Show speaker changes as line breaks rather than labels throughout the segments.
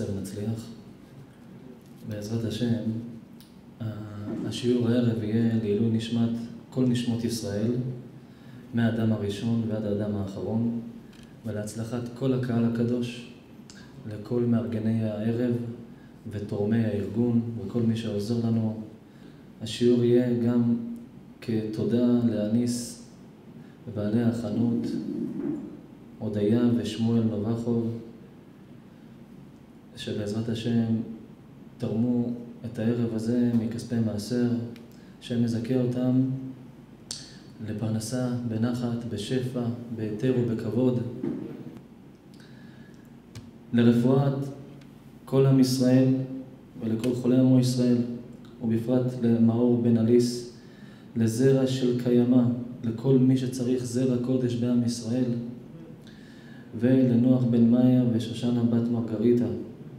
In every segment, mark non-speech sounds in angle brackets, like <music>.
נעשה ונצליח. בעזרת השם, השיעור הערב יהיה לעילוי נשמת כל נשמות ישראל, מהאדם הראשון ועד האדם האחרון, ולהצלחת כל הקהל הקדוש, לכל מארגני הערב ותורמי הארגון וכל מי שעוזר לנו. השיעור יהיה גם כתודה לאניס ובעלי החנות, הודיה ושמואל נובחוב, שבעזרת השם תרמו את הערב הזה מכספי מעשר, שמזכה אותם לפרנסה בנחת, בשפע, בהיתר ובכבוד. לרפואת כל עם ישראל ולכל חולי עמו ישראל, ובפרט למאור בן אליס, לזרע של קיימא, לכל מי שצריך זרע קודש בעם ישראל, ולנוח בן מאיה ושושנה בת מרגריטה,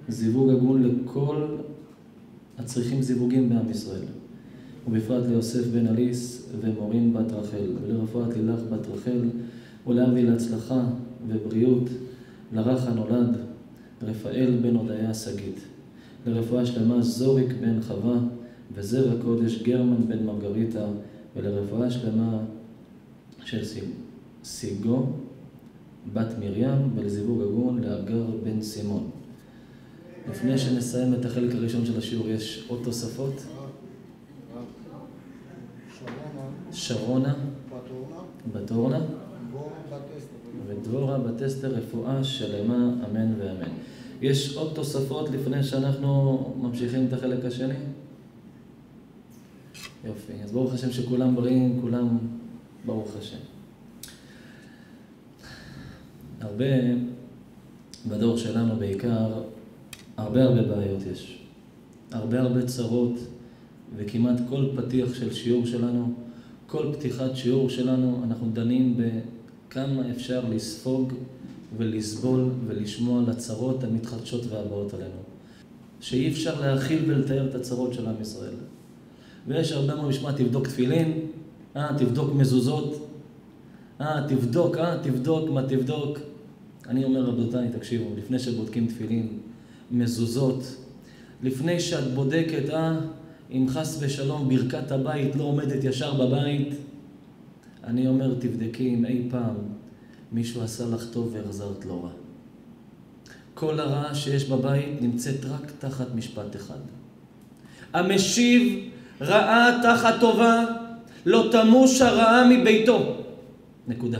זיווג הגון לכל הצריכים זיווגים בעם ישראל, ובפרט ליוסף בן אליס ומורין בת רחל, ולרפואת לילך בת רחל, ולאבי להצלחה ובריאות, לרך הנולד, רפאל בן הודיה שגית, לרפואה שלמה זוריק בן חווה, וזרע קודש גרמן בן מרגריטה, ולרפואה שלמה של סיגו בת מרים, ולזיווג הגון לאגר בן סימון. לפני שנסיים את החלק הראשון של השיעור, יש עוד תוספות? שרונה בת אורנה ודבורה בת רפואה שלמה, אמן ואמן. יש עוד תוספות לפני שאנחנו ממשיכים את החלק השני? יופי, אז ברוך השם שכולם בריאים, כולם ברוך השם. הרבה בדור שלנו בעיקר הרבה הרבה בעיות יש. הרבה הרבה צרות, וכמעט כל פתיח של שיעור שלנו, כל פתיחת שיעור שלנו, אנחנו דנים בכמה אפשר לספוג ולסבול ולשמוע לצרות המתחדשות והבאות עלינו. שאי אפשר להכיל ולתאר את הצרות של עם ישראל. ויש הרבה מאוד משמע, תבדוק תפילין, אה, תבדוק מזוזות, אה, תבדוק, אה, תבדוק, מה תבדוק. אני אומר, רבותיי, תקשיבו, לפני שבודקים תפילין, מזוזות, לפני שאת בודקת, אה, אם חס ושלום ברכת הבית לא עומדת ישר בבית, אני אומר, תבדקי אם אי פעם מישהו עשה לך טוב והחזרת לו רע. כל הרעה שיש בבית נמצאת רק תחת משפט אחד. המשיב רעה תחת טובה, לא תמוש הרעה מביתו. נקודה.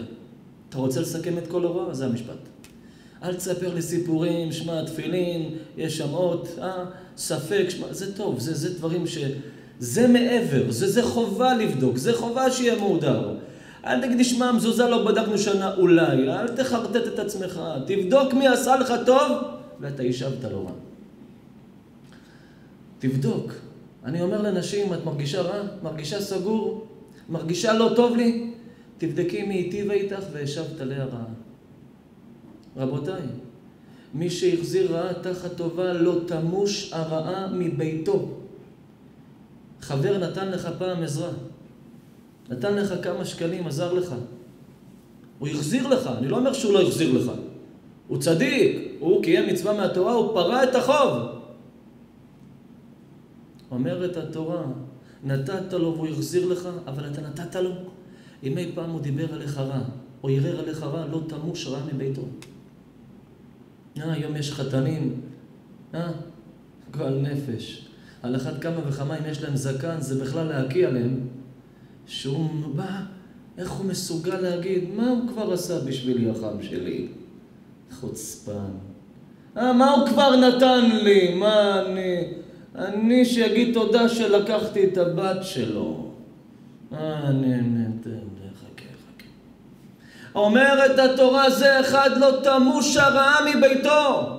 אתה רוצה לסכם את כל הרוע? זה המשפט. אל תספר לי סיפורים, שמע תפילין, יש שם אות, אה, ספק, שמע, זה טוב, זה, זה דברים ש... זה מעבר, זה, זה חובה לבדוק, זה חובה שיהיה מהודר. אל תגיד, שמע, מזוזה לא בדקנו שנה, אולי, אל תחרטט את עצמך, תבדוק מי עשה לך טוב, ואתה יישבת לו רע. תבדוק. אני אומר לנשים, את מרגישה רע? מרגישה סגור? מרגישה לא טוב לי? תבדקי מי היטיבה איתך והשבת עליה רעה. רבותיי, מי שהחזיר רעה תחת טובה לא תמוש הרעה מביתו. חבר נתן לך פעם עזרה, נתן לך כמה שקלים, עזר לך. הוא החזיר לך, אני לא אומר שהוא לא החזיר לך. הוא צדיק, הוא קיים מצווה מהתורה, הוא פרע את החוב. אומרת התורה, נתת לו והוא החזיר לך, אבל אתה נתת לו. אם אי פעם הוא דיבר עליך רע, או ערער עליך רע, לא תמוש רע מביתו. אה, היום יש חתנים, אה, גועל נפש. על אחת כמה וכמה אם יש להם זקן, זה בכלל להקיא עליהם. שהוא בא, איך הוא מסוגל להגיד, מה הוא כבר עשה בשבילי החם שלי? חוצפן. אה, מה הוא כבר נתן לי? מה אני... אני שיגיד תודה שלקחתי את הבת שלו. אה, אני... אומרת התורה זה אחד לא תמוש הרעה מביתו.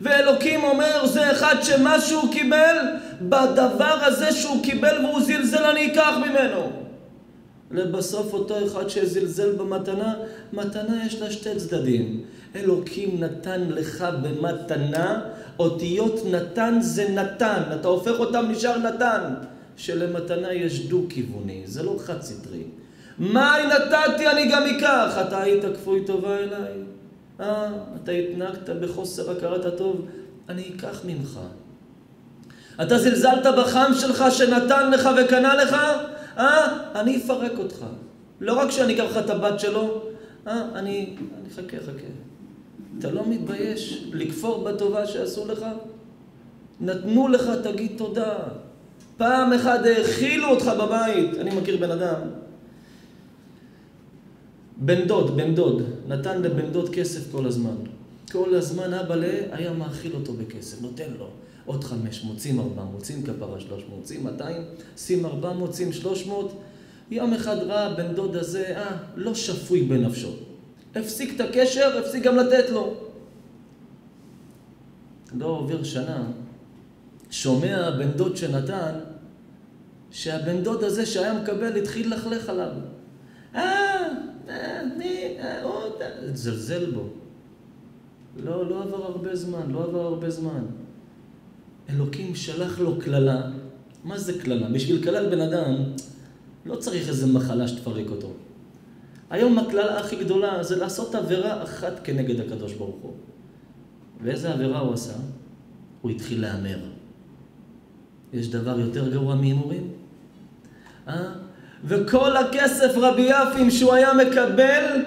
ואלוקים אומר זה אחד שמה שהוא קיבל, בדבר הזה שהוא קיבל והוא זלזל אני אקח ממנו. לבסוף אותו אחד שזלזל במתנה, מתנה יש לה שתי צדדים. אלוקים נתן לך במתנה, אותיות נתן זה נתן, אתה הופך אותם נשאר נתן. שלמתנה יש דו-כיווני, זה לא חד-סטרי. מה נתתי אני גם אקח. אתה היית כפוי טובה אליי? אה, אתה התנהגת בחוסר הכרת הטוב, אני אקח ממך. אתה זלזלת בחם שלך שנתן לך וקנה לך? אה? אני אפרק אותך. לא רק שאני אקח לך את הבת שלו, אה? אני... אני חכה, חכה. אתה לא מתבייש לכפור בטובה שעשו לך? נתנו לך, תגיד תודה. פעם אחת האכילו אותך בבית. אני מכיר בן אדם, בן דוד, בן דוד, נתן לבן דוד כסף כל הזמן. כל הזמן אבא לה היה מאכיל אותו בכסף, נותן לו. עוד חמש מאות, שים ארבע מאות, שים כפרה שלוש מאות, שים מאתיים, שים ארבע מאות, שים שלוש מאות. יום אחד ראה בן דוד הזה, אה, לא שפוי בנפשו. הפסיק את הקשר, הפסיק גם לתת לו. לא עובר שנה, שומע בן דוד שנתן, שהבן דוד הזה שהיה מקבל התחיל ללכלך עליו. אה, אני, עוד, זלזל בו. לא, לא עבר הרבה זמן, לא עבר הרבה זמן. אלוקים שלח לו קללה. מה זה קללה? בשביל קלל בן אדם, לא צריך איזה מחלה שתפרק אותו. היום הקללה הכי גדולה זה לעשות עבירה אחת כנגד הקדוש ברוך הוא. ואיזה עבירה הוא עשה? הוא התחיל להמר. יש דבר יותר גרוע מהימורים? אה? וכל הכסף רבי יפים שהוא היה מקבל,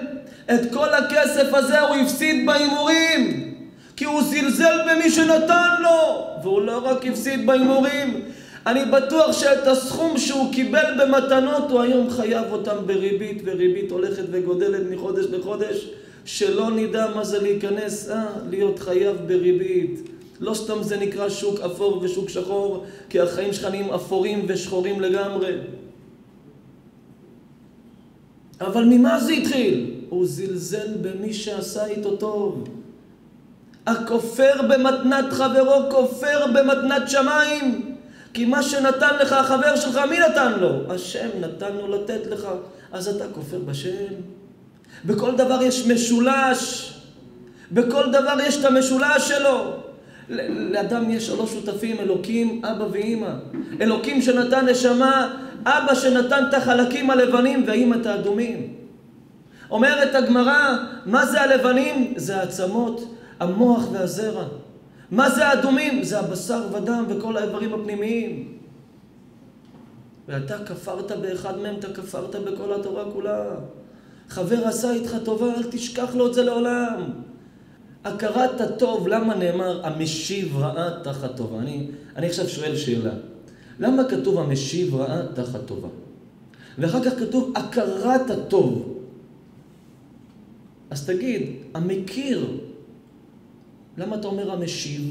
את כל הכסף הזה הוא הפסיד בהימורים. כי הוא זלזל במי שנתן לו, והוא לא רק הפסיד בהימורים, אני בטוח שאת הסכום שהוא קיבל במתנות הוא היום חייב אותם בריבית, וריבית הולכת וגודלת מחודש לחודש, שלא נדע מה זה להיכנס, אה, להיות חייב בריבית. לא סתם זה נקרא שוק אפור ושוק שחור, כי החיים שלך נהיים אפורים ושחורים לגמרי. אבל ממה זה התחיל? הוא זלזל במי שעשה איתו טוב. הכופר במתנת חברו כופר במתנת שמיים. כי מה שנתן לך החבר שלך, מי נתן לו? השם נתן לו לתת לך. אז אתה כופר בשם. בכל דבר יש משולש. בכל דבר יש את המשולש שלו. לאדם יש שלוש שותפים, אלוקים, אבא ואימא. אלוקים שנתן נשמה, אבא שנתן את החלקים הלבנים והאימא את האדומים. אומרת הגמרא, מה זה הלבנים? זה העצמות, המוח והזרע. מה זה האדומים? זה הבשר ודם וכל האיברים הפנימיים. ואתה כפרת באחד מהם, אתה כפרת בכל התורה כולה. חבר עשה איתך טובה, אל תשכח לו את זה לעולם. הכרת הטוב, למה נאמר המשיב רעה תחת טובה? אני, אני עכשיו שואל שאלה. למה כתוב המשיב רעה תחת טובה? ואחר כך כתוב הכרת הטוב. אז תגיד, המכיר, למה אתה אומר המשיב?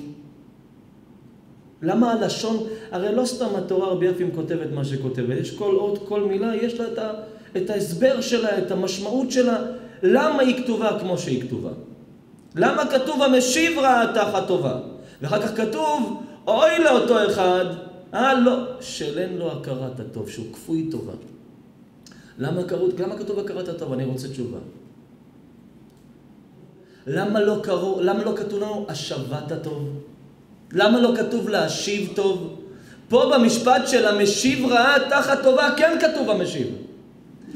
למה הלשון, הרי לא סתם התורה רבי יפים כותבת מה שכותבת, יש כל אות, כל מילה, יש לה את, ה, את ההסבר שלה, את המשמעות שלה, למה היא כתובה כמו שהיא כתובה. למה כתוב המשיב רעה תחת טובה? ואחר כך כתוב, אוי לאותו אחד, אה לא, שאין לו הכרת הטוב, שהוא כפוי טובה. למה, קראו, למה כתוב הכרת הטוב? אני רוצה תשובה. למה לא, קראו, למה לא כתוב לנו השבת הטוב? למה לא כתוב להשיב טוב? פה במשפט של המשיב רעה תחת טובה כן כתוב המשיב.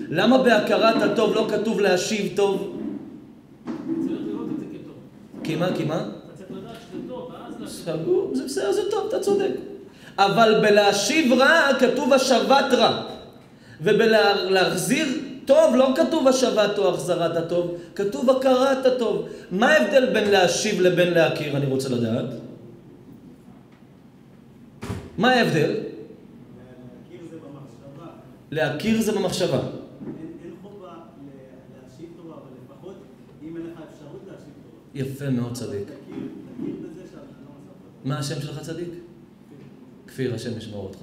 למה בהכרת הטוב לא כתוב להשיב טוב? כי מה? כי מה? אתה צריך לדעת שזה טוב, ואז... סגור, זה בסדר, זה טוב, אתה צודק. אבל בלהשיב רע כתוב השבת רע. ובלהחזיר טוב לא כתוב השבת או החזרת הטוב, כתוב הכרת הטוב. מה ההבדל בין להשיב לבין להכיר, אני רוצה לדעת? מה ההבדל? להכיר זה במחשבה. להכיר זה במחשבה. יפה מאוד צדיק. מה השם שלך צדיק? כפיר השם ישמור אותך.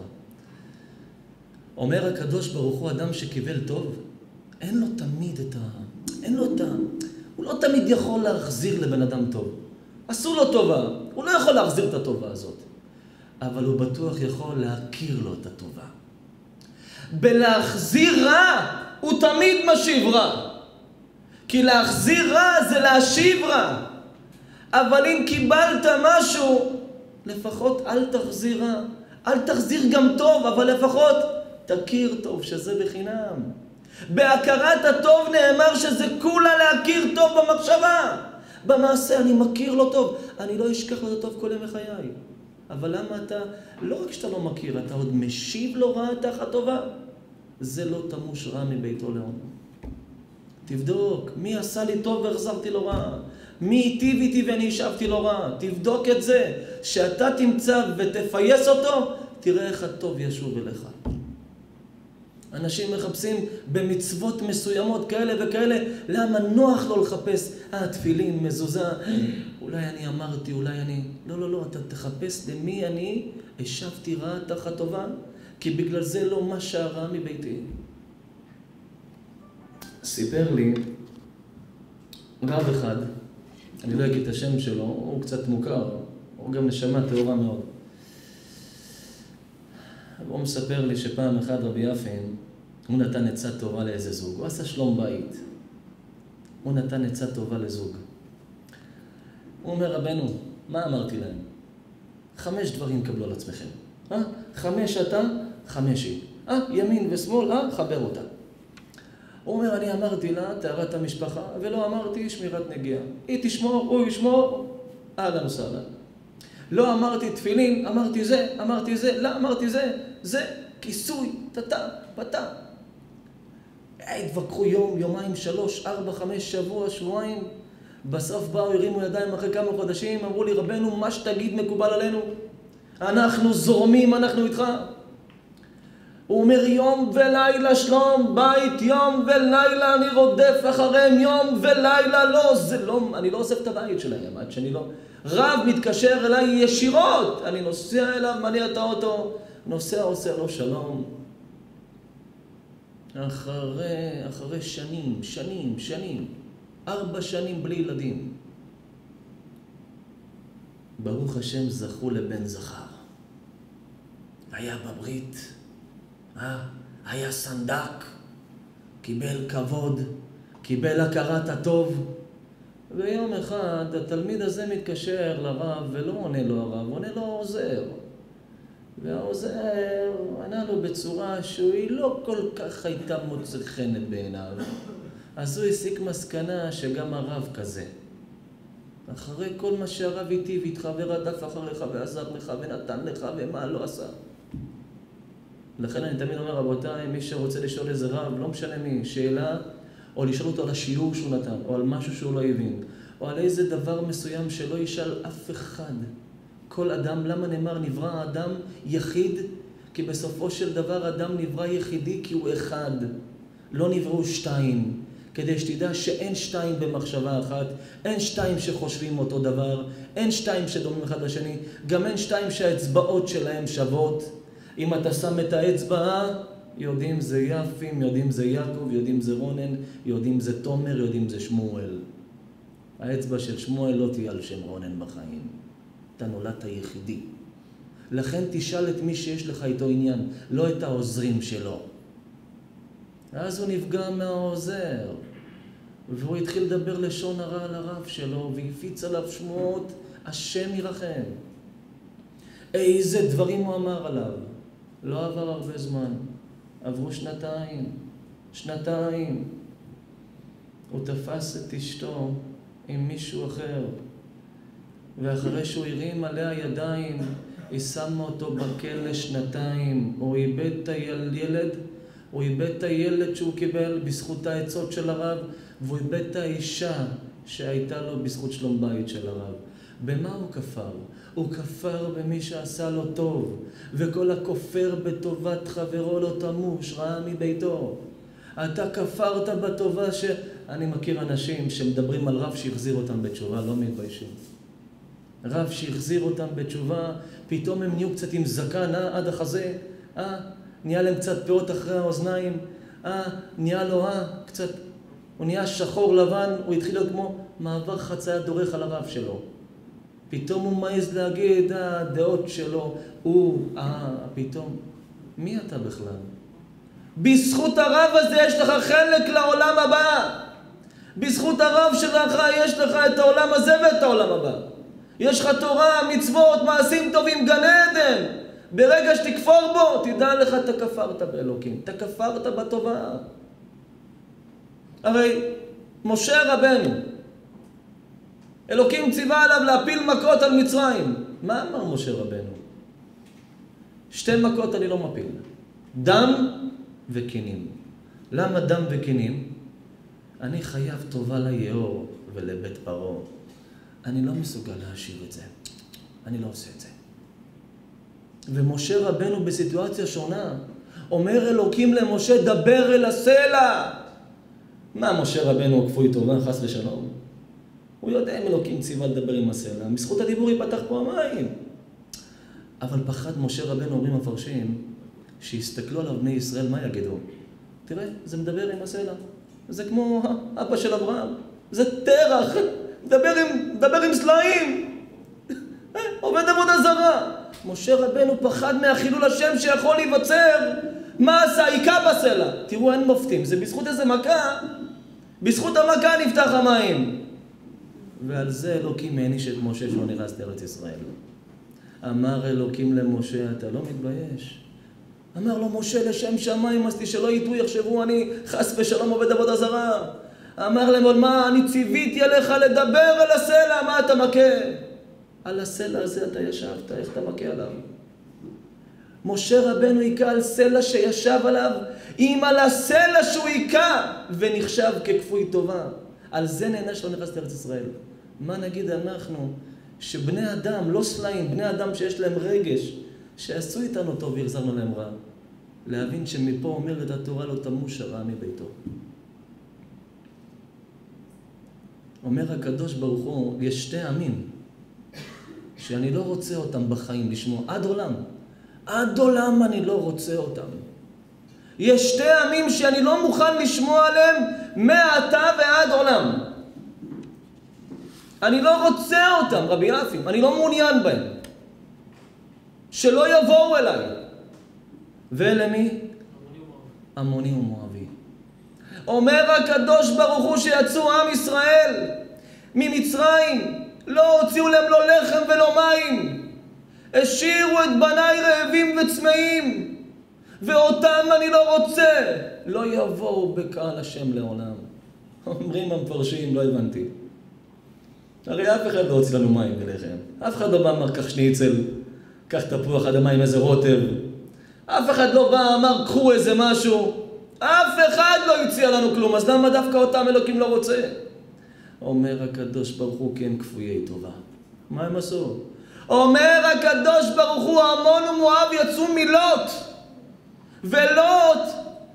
אומר הקדוש ברוך הוא, אדם שקיבל טוב, אין לו תמיד את ה... אין לו את ה... הוא לא תמיד יכול להחזיר לבן אדם טוב. עשו לו טובה, הוא לא יכול להחזיר את הטובה הזאת. אבל הוא בטוח יכול להכיר לו את הטובה. בלהחזיר רע, הוא תמיד משיב רע. כי להחזיר רע זה להשיב רע. אבל אם קיבלת משהו, לפחות אל תחזיר רע. אל תחזיר גם טוב, אבל לפחות תכיר טוב, שזה בחינם. בהכרת הטוב נאמר שזה כולה להכיר טוב במחשבה. במעשה אני מכיר לו טוב, אני לא אשכח לו טוב כל ימי חיי. אבל למה אתה, לא רק שאתה לא מכיר, אתה עוד משיב לו רעה תחת טובה? זה לא תמוש רע מביתו לעולם. תבדוק, מי עשה לי טוב והחזרתי לו רע? מי היטיב איתי ואני השבתי לו רע? תבדוק את זה. שאתה תמצא ותפייס אותו, תראה איך הטוב ישוב אליך. אנשים מחפשים במצוות מסוימות כאלה וכאלה, למה נוח לו לחפש, אה, תפילין, מזוזה, אולי אני אמרתי, אולי אני... לא, לא, לא, אתה תחפש למי אני השבתי רע תחת טובה, כי בגלל זה לא מה שהרע מביתי. סיפר לי רב אחד, אני לא אגיד את השם שלו, הוא קצת מוכר, הוא גם נשמה טהורה מאוד. הוא מספר לי שפעם אחת רבי יפין, הוא נתן עצה טובה לאיזה זוג, הוא עשה שלום בית. הוא נתן עצה טובה לזוג. הוא אומר, רבנו, מה אמרתי להם? חמש דברים קבלו על עצמכם. אה? חמש אתה, חמש היא. אה? ימין ושמאל, אה? חבר אותה. הוא אומר, אני אמרתי לה, טהרת המשפחה, ולא אמרתי שמירת נגיעה. היא תשמור, הוא ישמור, אהלן וסהלן. לא אמרתי תפילין, אמרתי זה, אמרתי זה, לא אמרתי זה, זה כיסוי, טאטה, פתה. התווכחו יום, יומיים, שלוש, ארבע, חמש, שבוע, שבועיים. בסוף באו, הרימו ידיים אחרי כמה חודשים, אמרו לי, רבנו, מה שתגיד מקובל עלינו. אנחנו זורמים, אנחנו איתך. הוא אומר יום ולילה שלום בית, יום ולילה אני רודף אחריהם יום ולילה לא, זה לא, אני לא עוזב את הבית שלהם עד שאני לא... רב מתקשר אליי ישירות, אני נוסע אליו, מניע את האוטו, נוסע עושה לו שלום. אחרי, אחרי שנים, שנים, שנים, ארבע שנים בלי ילדים. ברוך השם זכו לבן זכר. היה בברית? היה סנדק, קיבל כבוד, קיבל הכרת הטוב. ויום אחד התלמיד הזה מתקשר לרב ולא עונה לו הרב, עונה לו העוזר. והעוזר ענה לו בצורה שהיא לא כל כך הייתה מוצא חן בעיניו. אז הוא הסיק מסקנה שגם הרב כזה. אחרי כל מה שהרב היטיב איתך ורדף אחריך ועזר לך ונתן לך ומה לא עשה. לכן אני תמיד אומר, רבותיי, מי שרוצה לשאול איזה רב, לא משנה מי, שאלה, או לשאול אותו על השיעור שהוא נתן, או על משהו שהוא לא הבין, או על איזה דבר מסוים שלא ישאל אף אחד. כל אדם, למה נאמר נברא האדם יחיד? כי בסופו של דבר אדם נברא יחידי כי הוא אחד. לא נבראו שתיים. כדי שתדע שאין שתיים במחשבה אחת, אין שתיים שחושבים אותו דבר, אין שתיים שדומים אחד לשני, גם אין שתיים שהאצבעות שלהם שוות. אם אתה שם את האצבע, יודעים זה יפים, יודעים זה יעקב, יודעים זה רונן, יודעים זה תומר, יודעים זה שמואל. האצבע של שמואל לא תהיה על שם רונן בחיים. אתה נולדת יחידי. לכן תשאל את מי שיש לך איתו עניין, לא את העוזרים שלו. ואז הוא נפגע מהעוזר, והוא התחיל לדבר לשון הרע על הרב שלו, והפיץ עליו שמועות, השם ירחם. איזה דברים הוא אמר עליו. לא עבר הרבה זמן, עברו שנתיים, שנתיים. הוא תפס את אשתו עם מישהו אחר, ואחרי שהוא הרים עליה ידיים, היא שמה אותו בכלא שנתיים. הוא איבד את הילד, הוא איבד את הילד שהוא קיבל בזכות העצות של הרב, והוא איבד את האישה שהייתה לו בזכות שלום בית של הרב. במה הוא כפר? הוא כפר במי שעשה לו טוב, וכל הכופר בטובת חברו לא תמוש, רעה מביתו. אתה כפרת בטובה ש... אני מכיר אנשים שמדברים על רב שהחזיר אותם בתשובה, לא מתביישים. רב שהחזיר אותם בתשובה, פתאום הם נהיו קצת עם זקן, אה, עד החזה, אה, נהיה להם קצת פאות אחרי האוזניים, אה, נהיה לו, אה, קצת, הוא נהיה שחור לבן, הוא התחיל להיות כמו מעבר חצייה דורך על הרב שלו. פתאום הוא מעז להגיד, הדעות שלו, הוא, אה, פתאום, מי אתה בכלל? בזכות הרב הזה יש לך חלק לעולם הבא. בזכות הרב שלך יש לך את העולם הזה ואת העולם הבא. יש לך תורה, מצוות, מעשים טובים, גן עדן. ברגע שתכפור בו, תדע לך, אתה כפרת באלוקים. אתה כפרת בטובה. הרי משה רבנו, אלוקים ציווה עליו להפיל מכות על מצרים. מה אמר משה רבנו? שתי מכות אני לא מפיל. דם וקינים. למה דם וקינים? אני חייב טובה ליאור ולבית פרעה. אני לא מסוגל להשיב את זה. אני לא עושה את זה. ומשה רבנו בסיטואציה שונה, אומר אלוקים למשה, דבר אל הסלע. מה, משה רבנו כפוי טובה, חס ושלום? הוא יודע אם אלוקים ציווה לדבר עם הסלע, בזכות הדיבור ייפתח פה המים. אבל פחד משה רבנו, אומרים המפרשים, שיסתכלו עליו בני ישראל, מה יגידו? תראה, זה מדבר עם הסלע. זה כמו אבא של אברהם. זה תרח, מדבר עם, מדבר עם סלעים. <laughs> עובד עבודה זרה. משה רבנו פחד מהחילול השם שיכול להיווצר. מה עשה? היכה בסלע. תראו, אין מופתים. זה בזכות איזה מכה, בזכות המכה נפתח המים. ועל זה אלוקים העניש את משה שלא נכנס לארץ ישראל. אמר אלוקים למשה, אתה לא מתבייש? אמר לו, משה, לשם שמיים עשיתי, שלא יטעו, יחשבו אני חס ושלום עובד עבודה זרה. אמר להם, מה, אני ציוויתי עליך לדבר על הסלע, מה אתה מכה? על הסלע הזה אתה ישבת, איך אתה מכה עליו? משה רבנו היכה על סלע שישב עליו, אם על הסלע שהוא היכה ונחשב ככפוי טובה. על זה נהנה שלא נכנס לארץ ישראל. מה נגיד אנחנו, שבני אדם, לא סלעים, בני אדם שיש להם רגש, שעשו איתנו טוב והחזרנו להם רע. להבין שמפה אומרת התורה לא תמוש הרע מביתו. אומר הקדוש ברוך הוא, יש שתי עמים שאני לא רוצה אותם בחיים לשמוע, עד עולם. עד עולם אני לא רוצה אותם. יש שתי עמים שאני לא מוכן לשמוע עליהם מעתה ועד עולם. אני לא רוצה אותם, רבי יפים, אני לא מעוניין בהם. שלא יבואו אליי. ולמי? עמוני ומואבי. אומר הקדוש ברוך הוא שיצאו עם ישראל ממצרים, לא הוציאו להם לא לחם ולא מים. השאירו את בניי רעבים וצמאים, ואותם אני לא רוצה. לא יבואו בקהל השם לעולם. <laughs> אומרים המפרשים, לא הבנתי. הרי אף אחד לא הוציא לנו מים ולחם. אף אחד לא בא אמר קח שניצל, קח תפוח אדמה עם איזה רוטב. אף אחד לא בא אמר קחו איזה משהו. אף אחד לא הציע לנו כלום, אז למה דווקא אותם אלוקים לא רוצה? אומר הקדוש ברוך הוא כן כפויי טובה. מה הם עשו? אומר הקדוש ברוך הוא עמון ומואב יצאו מלוט ולוט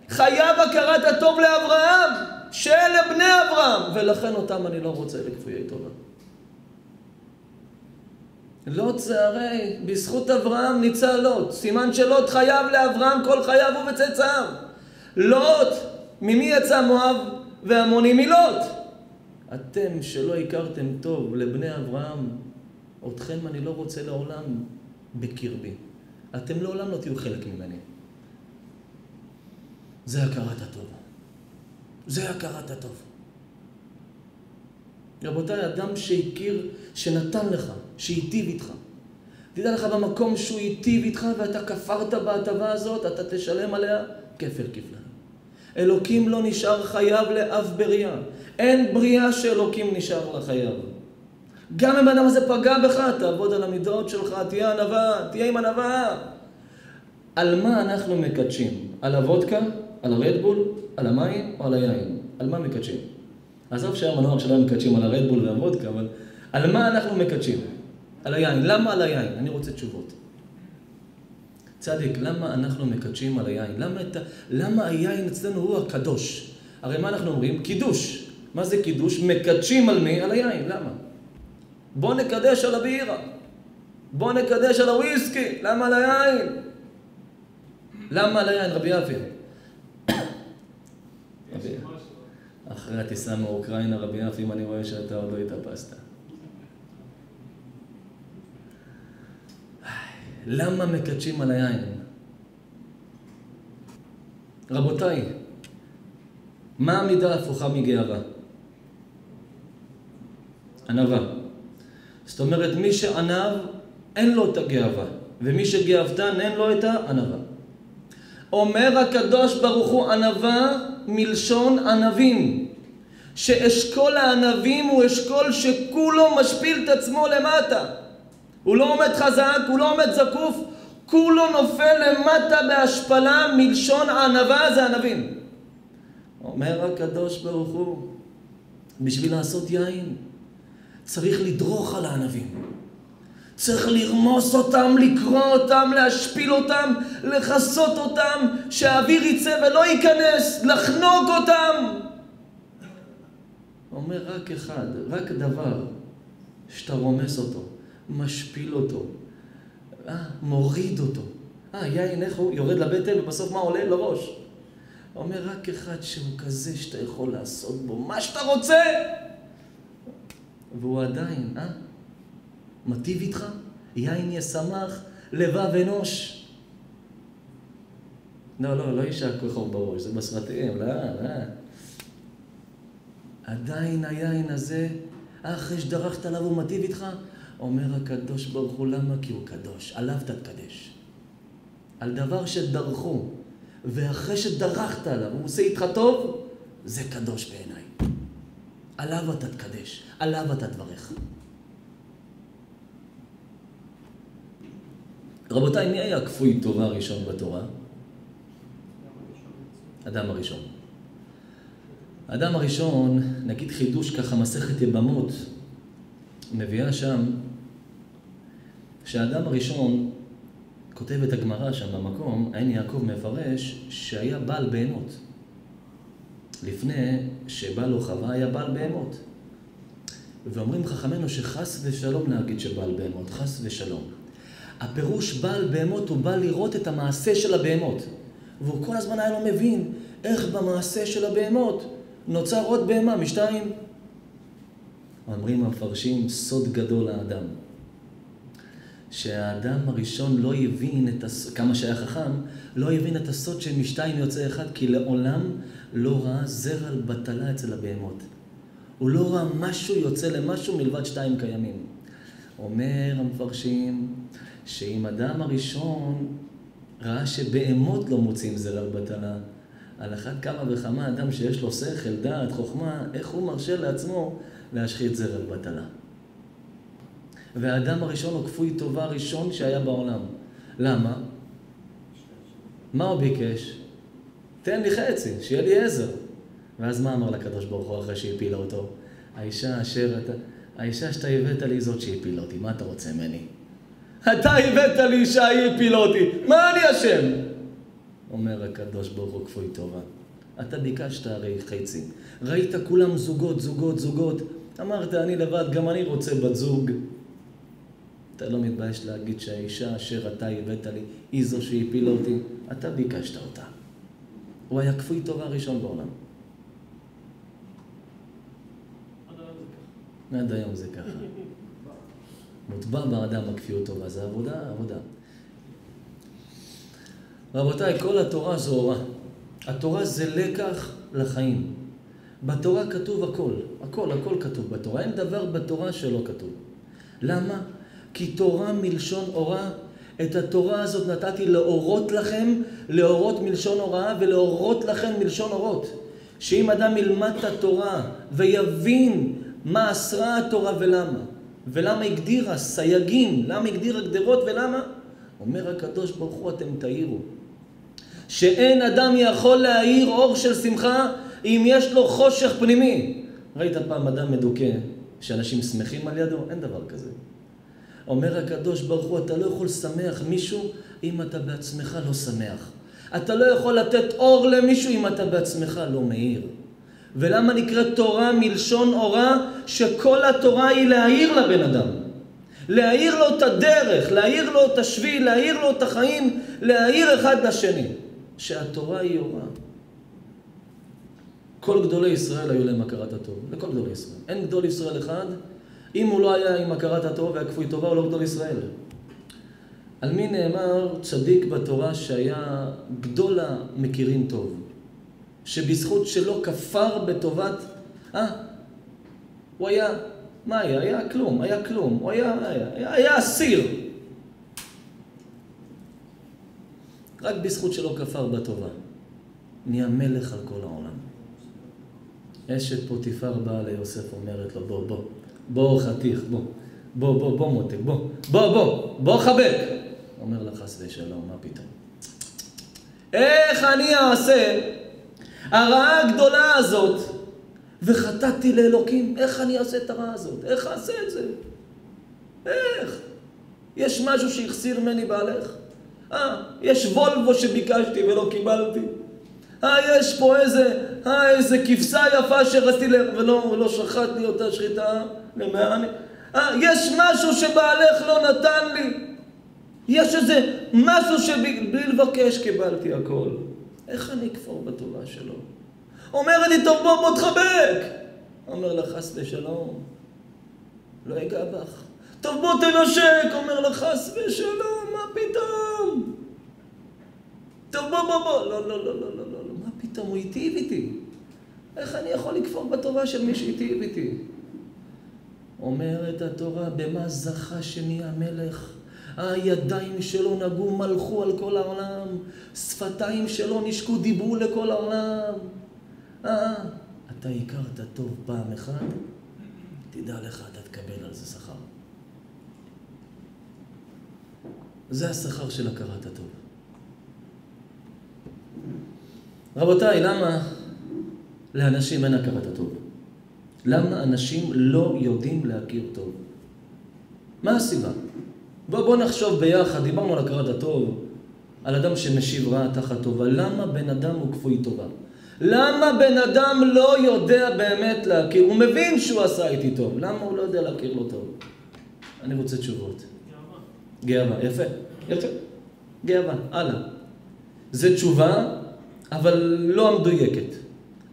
חייב הכרת הטוב לאברהם שאלה בני אברהם ולכן אותם אני לא רוצה לכפויי טובה. לוט זה הרי בזכות אברהם ניצל לוט. סימן שלוט חייב לאברהם כל חייו ובצאצאיו. לוט, ממי יצא מואב והמונים מלוט? אתם שלא הכרתם טוב לבני אברהם, אתכם אני לא רוצה לעולם בקרבי. אתם לעולם לא תהיו חלק ממני. זה הכרת הטוב. זה הכרת הטוב. רבותיי, אדם שהכיר, שנתן לך, שהיטיב איתך. תדע לך במקום שהוא היטיב איתך ואתה כפרת בהטבה הזאת, אתה תשלם עליה כפל כפליים. אלוקים לא נשאר חייב לאף בריאה. אין בריאה שאלוקים נשאר לה חייב. גם אם האדם הזה פגע בך, תעבוד על המידות שלך, תהיה ענווה, תהיה עם ענווה. על מה אנחנו מקדשים? על הוודקה? על הרדבול? על המים או על היין? על מה מקדשים? עזוב שהיום הנוער שלנו מקדשים על הרדבול והוודקה, אבל על מה אנחנו מקדשים? על היין. למה על היין? אני רוצה תשובות. צדיק, למה אנחנו מקדשים על היין? למה, את, למה היין אצלנו הוא הקדוש? הרי מה אנחנו אומרים? קידוש. מה זה קידוש? מקדשים על מי? על היין. למה? בוא נקדש על הבירה. בוא נקדש על הוויסקי. למה על היין? למה על היין, רבי יפי? אחרי הטיסה מאוקראינה, רבי יפי, אם אני רואה שאתה עוד לא התאפסת. למה מקדשים על היין? רבותיי, מה המידה ההפוכה מגאווה? ענווה. זאת אומרת, מי שענב, אין לו את הגאווה, ומי שגאוותן, אין לו את הענווה. אומר הקדוש ברוך הוא ענווה מלשון ענבים, שאשכול הענבים הוא אשכול שכולו משפיל את עצמו למטה. הוא לא עומד חזק, הוא לא עומד זקוף, כולו נופל למטה בהשפלה, מלשון ענבה זה ענבים. אומר הקדוש ברוך הוא, בשביל לעשות יין צריך לדרוך על הענבים. צריך לרמוס אותם, לקרוע אותם, להשפיל אותם, לכסות אותם, שהאוויר יצא ולא ייכנס, לחנוק אותם. אומר רק אחד, רק דבר, שאתה רומס אותו, משפיל אותו, אה, מוריד אותו. אה, יין, איך הוא יורד לבטן ובסוף מה עולה? לראש. אומר רק אחד שהוא כזה שאתה יכול לעשות בו מה שאתה רוצה, והוא עדיין, אה? מטיב איתך? יין ישמח לבב אנוש. לא, לא, לא יישק כוחו בראש, זה בסרטים, לא, לא. עדיין היין הזה, אחרי שדרכת עליו הוא מטיב איתך, אומר הקדוש ברוך הוא, למה? כי הוא קדוש, עליו תתקדש. על דבר שדרכו, ואחרי שדרכת עליו, הוא עושה איתך טוב, זה קדוש בעיניי. עליו אתה תקדש, עליו אתה תברך. רבותיי, מי היה כפוי טובה ראשון בתורה? אדם הראשון. האדם הראשון, נגיד חידוש ככה, מסכת יבמות, מביאה שם שהאדם הראשון, כותבת הגמרא שם במקום, עין יעקב מפרש שהיה בעל בהמות. לפני שבא לו חווה היה בעל בהמות. ואומרים חכמינו שחס ושלום להגיד שבעל בהמות, חס ושלום. הפירוש בעל בהמות הוא בא לראות את המעשה של הבהמות. והוא כל הזמן היה לא מבין איך במעשה של הבהמות נוצר עוד בהמה משתיים. אומרים המפרשים סוד גדול לאדם. שהאדם הראשון לא הבין את הס... כמה שהיה חכם, לא הבין את הסוד שמשתיים יוצא אחד, כי לעולם לא ראה זרע בטלה אצל הבהמות. הוא לא ראה משהו יוצא למשהו מלבד שתיים קיימים. אומר המפרשים, שאם אדם הראשון ראה שבהמות לא מוצאים זרע בטלה, על אחת כמה וכמה אדם שיש לו שכל, דעת, חוכמה, איך הוא מרשה לעצמו להשחית זרע בטלה. והאדם הראשון הוא כפוי טובה ראשון שהיה בעולם. למה? מה הוא ביקש? תן לי חצי, שיהיה לי עזר. ואז מה אמר לקדוש ברוך הוא אחרי שהפילה אותו? האישה אשר אתה... האישה שאתה הבאת לי זאת שהפילה אותי, מה אתה רוצה ממני? אתה הבאת לי אישה, היא הפילה אותי, מה אני אשם? אומר הקדוש ברוך הוא כפוי טובה. אתה ביקשת הרי חצי. ראית כולם זוגות, זוגות, זוגות. אמרת, אני לבד, גם אני רוצה בת זוג. אתה לא מתבייש להגיד שהאישה אשר אתה הבאת לי, היא זו שהפילה אותי? אתה ביקשת אותה. הוא היה כפוי טובה ראשון בעולם. עד היום זה ככה. מוטבע באדם הכפיות טובה, זה עבודה, עבודה. רבותיי, כל התורה זו הוראה. התורה זה לקח לחיים. בתורה כתוב הכל, הכל, הכל כתוב בתורה. אין דבר בתורה שלא כתוב. למה? כי תורה מלשון הוראה, את התורה הזאת נתתי להורות לכם, להורות מלשון הוראה ולהורות לכם מלשון הורות. שאם אדם ילמד את התורה ויבין מה אסרה התורה ולמה, ולמה הגדירה סייגים, למה הגדירה גדרות ולמה, אומר הקדוש ברוך הוא אתם תאירו. שאין אדם יכול להאיר אור של שמחה אם יש לו חושך פנימי. ראית פעם אדם מדוכא שאנשים שמחים על ידו? אין דבר כזה. אומר הקדוש ברוך הוא, אתה לא יכול לשמח מישהו אם אתה בעצמך לא שמח. אתה לא יכול לתת אור למישהו אם אתה בעצמך לא מאיר. ולמה נקראת תורה מלשון אורה? שכל התורה היא להאיר לבן אדם. להאיר לו את הדרך, להאיר לו את השביל, להאיר לו את החיים, להאיר אחד לשני. שהתורה היא אורה. כל גדולי ישראל היו להם הכרת הטוב, לכל גדולי ישראל. אין גדול ישראל אחד אם הוא לא היה עם הכרת הטוב והיה כפוי טובה, הוא לא גדול ישראל. על מי נאמר צדיק בתורה שהיה גדול המכירים טוב, שבזכות שלא כפר בטובת, אה, הוא היה, מה היה? היה כלום, היה כלום, הוא היה, היה, היה, אסיר. רק בזכות שלא כפר בטובה, נהיה מלך על כל העולם. אשת פוטיפר באה ליוסף, אומרת לו, בוא, בוא, בוא חתיך, בוא, בוא, בוא, בוא מותק, בוא, בוא, בוא, בוא חבק. אומר לה חס ושלום, מה פתאום? איך אני אעשה הרעה הגדולה הזאת וחטאתי לאלוקים, איך אני אעשה את הרעה הזאת? איך אעשה את זה? איך? יש משהו שהחסיר ממני בעלך? אה, יש וולבו שביקשתי ולא קיבלתי. אה, יש פה איזה, אה, איזה כבשה יפה שרציתי, ל... ולא, ולא שחט לי אותה שחיטה למען. אה, יש משהו שבעלך לא נתן לי. יש איזה משהו שבלי לבקש קיבלתי הכל. איך אני אכפור בטובה שלו? אומרת לי, טוב, בוא, בוא תחבק. אומר לה, חס ושלום, לא אגע בך. טוב, בוא תנשק. אומר לה, חס ושלום, מה פתאום? טוב, בוא, בוא, בוא. לא, לא, לא, לא, לא, לא, מה פתאום? הוא היטיב איתי. איך אני יכול לכפור בטובה של מי שהיטיב איתי? אומרת התורה, במה זכה שנהיה מלך? הידיים שלו נגעו, מלכו על כל העולם, שפתיים שלו נשקו, דיברו לכל העולם. אה, אתה הכרת טוב פעם אחת, תדע לך, אתה תקבל על זה שכר. זה השכר של הכרת הטוב. רבותיי, למה לאנשים אין הכרת הטוב? למה אנשים לא יודעים להכיר טוב? מה הסיבה? בואו בוא נחשוב ביחד, דיברנו על הכרת הטוב, על אדם שמשיב רע תחת טובה. למה בן אדם הוא כפוי טובה? למה בן אדם לא יודע באמת להכיר? הוא מבין שהוא עשה איתי טוב, למה הוא לא יודע להכיר לו טוב? אני רוצה תשובות. גאווה. גאווה, יפה, יפה. גאווה, הלאה. זה תשובה, אבל לא המדויקת.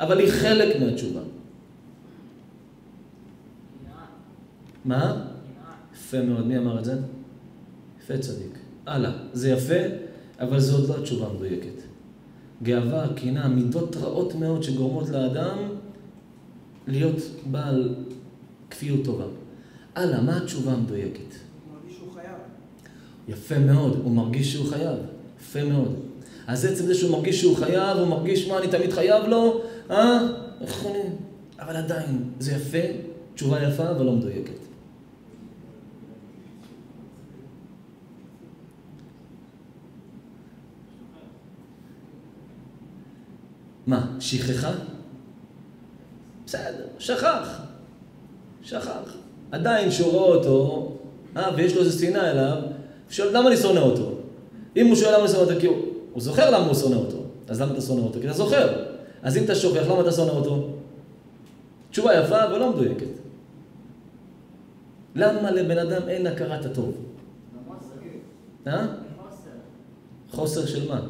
אבל היא חלק מהתשובה. מה? יפה מאוד, מי אמר את זה? יפה צדיק. הלאה, זה יפה, אבל זו עוד לא התשובה המדויקת. גאווה, קנאה, מידות רעות מאוד שגורמות לאדם להיות בעל כפיות טובה. הלאה, מה התשובה המדויקת?
הוא מרגיש שהוא חייב.
יפה מאוד, הוא מרגיש שהוא חייב. יפה מאוד. אז עצם זה שהוא מרגיש שהוא חייב, הוא מרגיש מה אני תמיד חייב לו, אה? איך אני... אבל עדיין, זה יפה, תשובה יפה, אבל לא מדויקת. מה, שכחה? בסדר, שכח. שכח. עדיין כשהוא רואה אותו, אה, ויש לו איזה שנאה אליו, שואל, למה אני שונא אותו? אם הוא שואל למה אני שונא אותו, כי הוא, הוא זוכר למה הוא שונא אותו. אז למה אתה שונא אותו? כי אתה זוכר. אז אם אתה שוכח, למה אתה שונא אותו? תשובה יפה ולא מדויקת. למה לבן אדם אין הכרת הטוב? אה? חוסר של מה?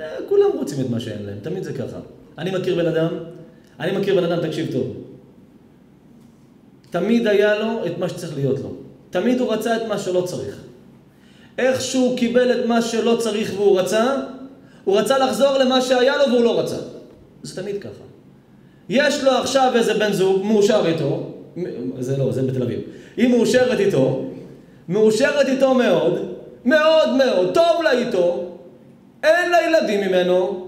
אה, כולם רוצים את מה שאין להם, תמיד זה ככה. אני מכיר בן אדם, אני מכיר בן אדם, תקשיב טוב. תמיד היה לו את מה שצריך להיות לו. תמיד הוא רצה את מה שלא צריך. איך שהוא קיבל את מה שלא צריך והוא רצה, הוא רצה לחזור למה שהיה לו והוא לא רצה. זה תמיד ככה. יש לו עכשיו איזה בן זוג, מאושר איתו, זה לא, זה בתל אביב. היא מאושרת איתו, מאושרת איתו מאוד, מאוד מאוד, טוב לה איתו, אין לה ילדים ממנו.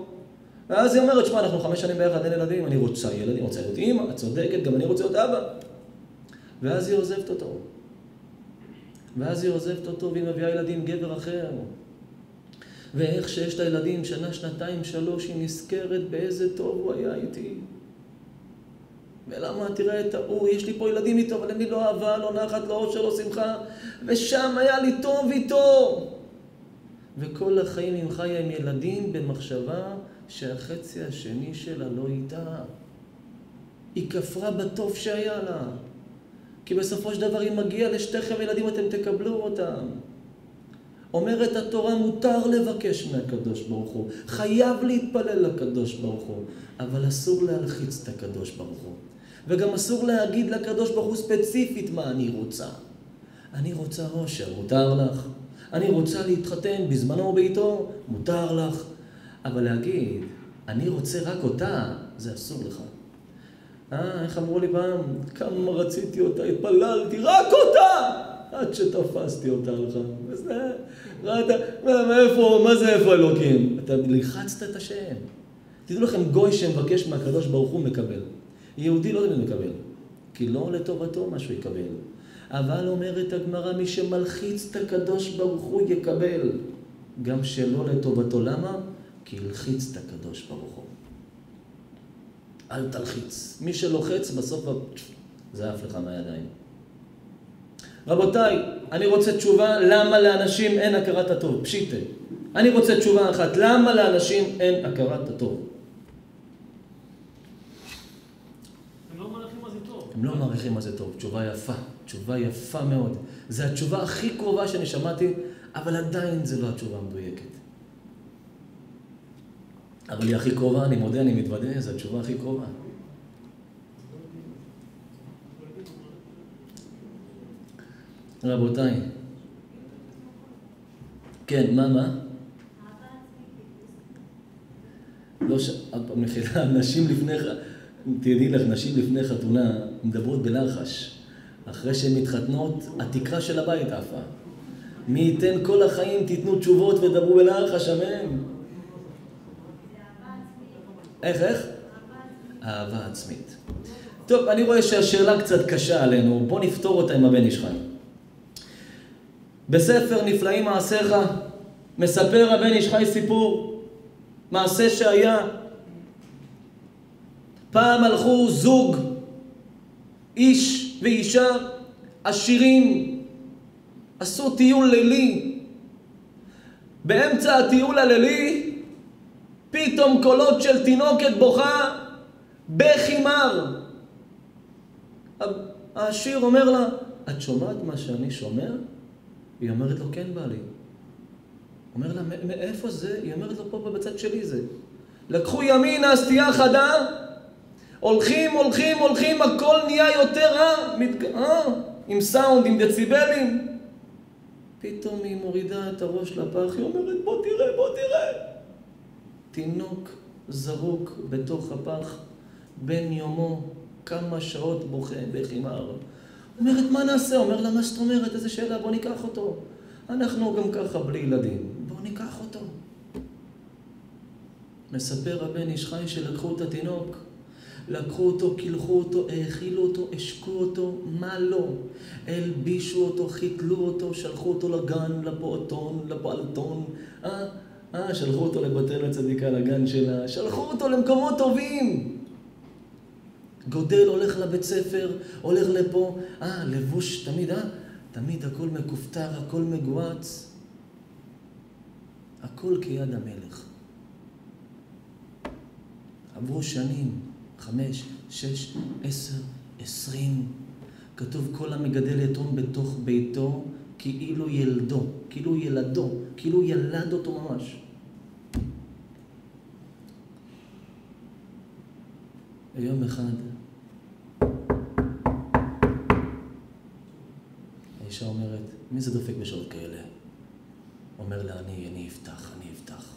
ואז היא אומרת, שמע, אנחנו חמש שנים ביחד, אין ילדים, אני רוצה ילדים, רוצה להיות אימא, את צודקת, גם אני רוצה להיות אבא. ואז היא עוזבת אותו. ואז היא עוזבת אותו והיא מביאה ילדים גבר אחר. ואיך שיש לה ילדים, שנה, שנתיים, שלוש, היא נזכרת באיזה טוב הוא היה איתי. ולמה תראה את ההוא, יש לי פה ילדים איתו, אבל אין לי לא אהבה, לא נחת, לא אושר, לא שמחה, ושם היה לי טוב איתו. וכל החיים היא חיה עם ילדים במחשבה שהחצי השני שלה לא איתה. היא כפרה בטוב שהיה לה. כי בסופו של דבר, אם מגיע לשתיכם ילדים, אתם תקבלו אותם. אומרת התורה, מותר לבקש מהקדוש ברוך הוא. חייב להתפלל לקדוש ברוך הוא. אבל אסור להלחיץ את הקדוש ברוך הוא. וגם אסור להגיד לקדוש ברוך הוא ספציפית מה אני רוצה. אני רוצה עושר, מותר לך. אני רוצה להתחתן בזמנו או בעיתו, מותר לך. אבל להגיד, אני רוצה רק אותה, זה אסור לך. אה, איך אמרו לי פעם? כמה רציתי אותה, התפללתי, רק אותה! עד שתפסתי אותה לך. וזה, ראית, מאיפה, מה זה איפה אלוקים? אתה לחצת את השם. תדעו לכם, גוי שמבקש מהקדוש ברוך הוא מקבל. יהודי לא תמיד מקבל, כי לא לטובתו מה שהוא יקבל. אבל אומרת הגמרא, מי שמלחיץ את הקדוש ברוך הוא יקבל. גם שלא לטובתו. למה? כי הלחיץ את הקדוש ברוך הוא. אל תלחיץ. מי שלוחץ, בסוף זה עף לך מהידיים. רבותיי, אני רוצה תשובה למה לאנשים אין הכרת הטוב. פשיטה. אני רוצה תשובה אחת, למה לאנשים אין הכרת הטוב?
הם לא מעריכים מה זה טוב.
לא. תשובה יפה. תשובה יפה מאוד. זו התשובה הכי קרובה שאני שמעתי, אבל עדיין זו לא התשובה המדויקת. אבל היא הכי קרובה, אני מודה, אני מתוודה, זו התשובה הכי קרובה. רבותיי, כן, מה, מה? לא ש... עוד פעם, מחילה, נשים לפני, תדעי לך, נשים לפני חתונה מדברות בלחש. אחרי שהן מתחתנות, התקרה של הבית עפה. מי ייתן כל החיים תיתנו תשובות ודברו בלחש, אמן. איך, איך? אהבה עצמית. טוב, אני רואה שהשאלה קצת קשה עלינו, בוא נפתור אותה עם הבן איש חיים. בספר נפלאים מעשיך, מספר הבן איש חי סיפור, מעשה שהיה. פעם הלכו זוג, איש ואישה, עשירים, עשו טיול לילי. באמצע הטיול הלילי, פתאום קולות של תינוקת בוכה, בכי מר. העשיר אומר לה, את שומעת מה שאני שומע? היא אומרת לו, כן, בעלי. אומר לה, מאיפה זה? היא אומרת לו, פה בצד שלי זה. לקחו ימינה, סטייה חדה, הולכים, הולכים, הולכים, הכל נהיה יותר רע, מתג... אה, עם סאונד, עם דציבלים. פתאום היא מורידה את הראש לפח, היא אומרת, בוא תראה, בוא תראה. תינוק זרוק בתוך הפח, בן יומו, כמה שעות בוכה בחימר. אומרת, מה נעשה? אומר לה, מה זאת אומרת? איזה שאלה, בוא ניקח אותו. אנחנו גם ככה בלי ילדים, בוא ניקח אותו. מספר הבן איש חי שלקחו את התינוק, לקחו אותו, קילחו אותו, האכילו אותו, השקו אותו, מה לא? הלבישו אותו, חיתלו אותו, שלחו אותו לגן, לפעוטון, לפעלתון, אה, אה, שלחו אותו לבתנו צדיקה, לגן שלה, שלחו אותו למקומות טובים. גודל, הולך לבית ספר, הולך לפה, אה, לבוש תמיד, אה? תמיד הכל מכופתר, הכל מגואץ. הכל כיד המלך. עברו שנים, חמש, שש, עשר, עשרים. כתוב כל המגדל יתום בתוך ביתו כאילו ילדו, כאילו ילדו, כאילו ילד אותו ממש. ויום אחד האישה אומרת, מי זה דופק בשעות כאלה? אומר לה, אני, אני אפתח, אני אפתח.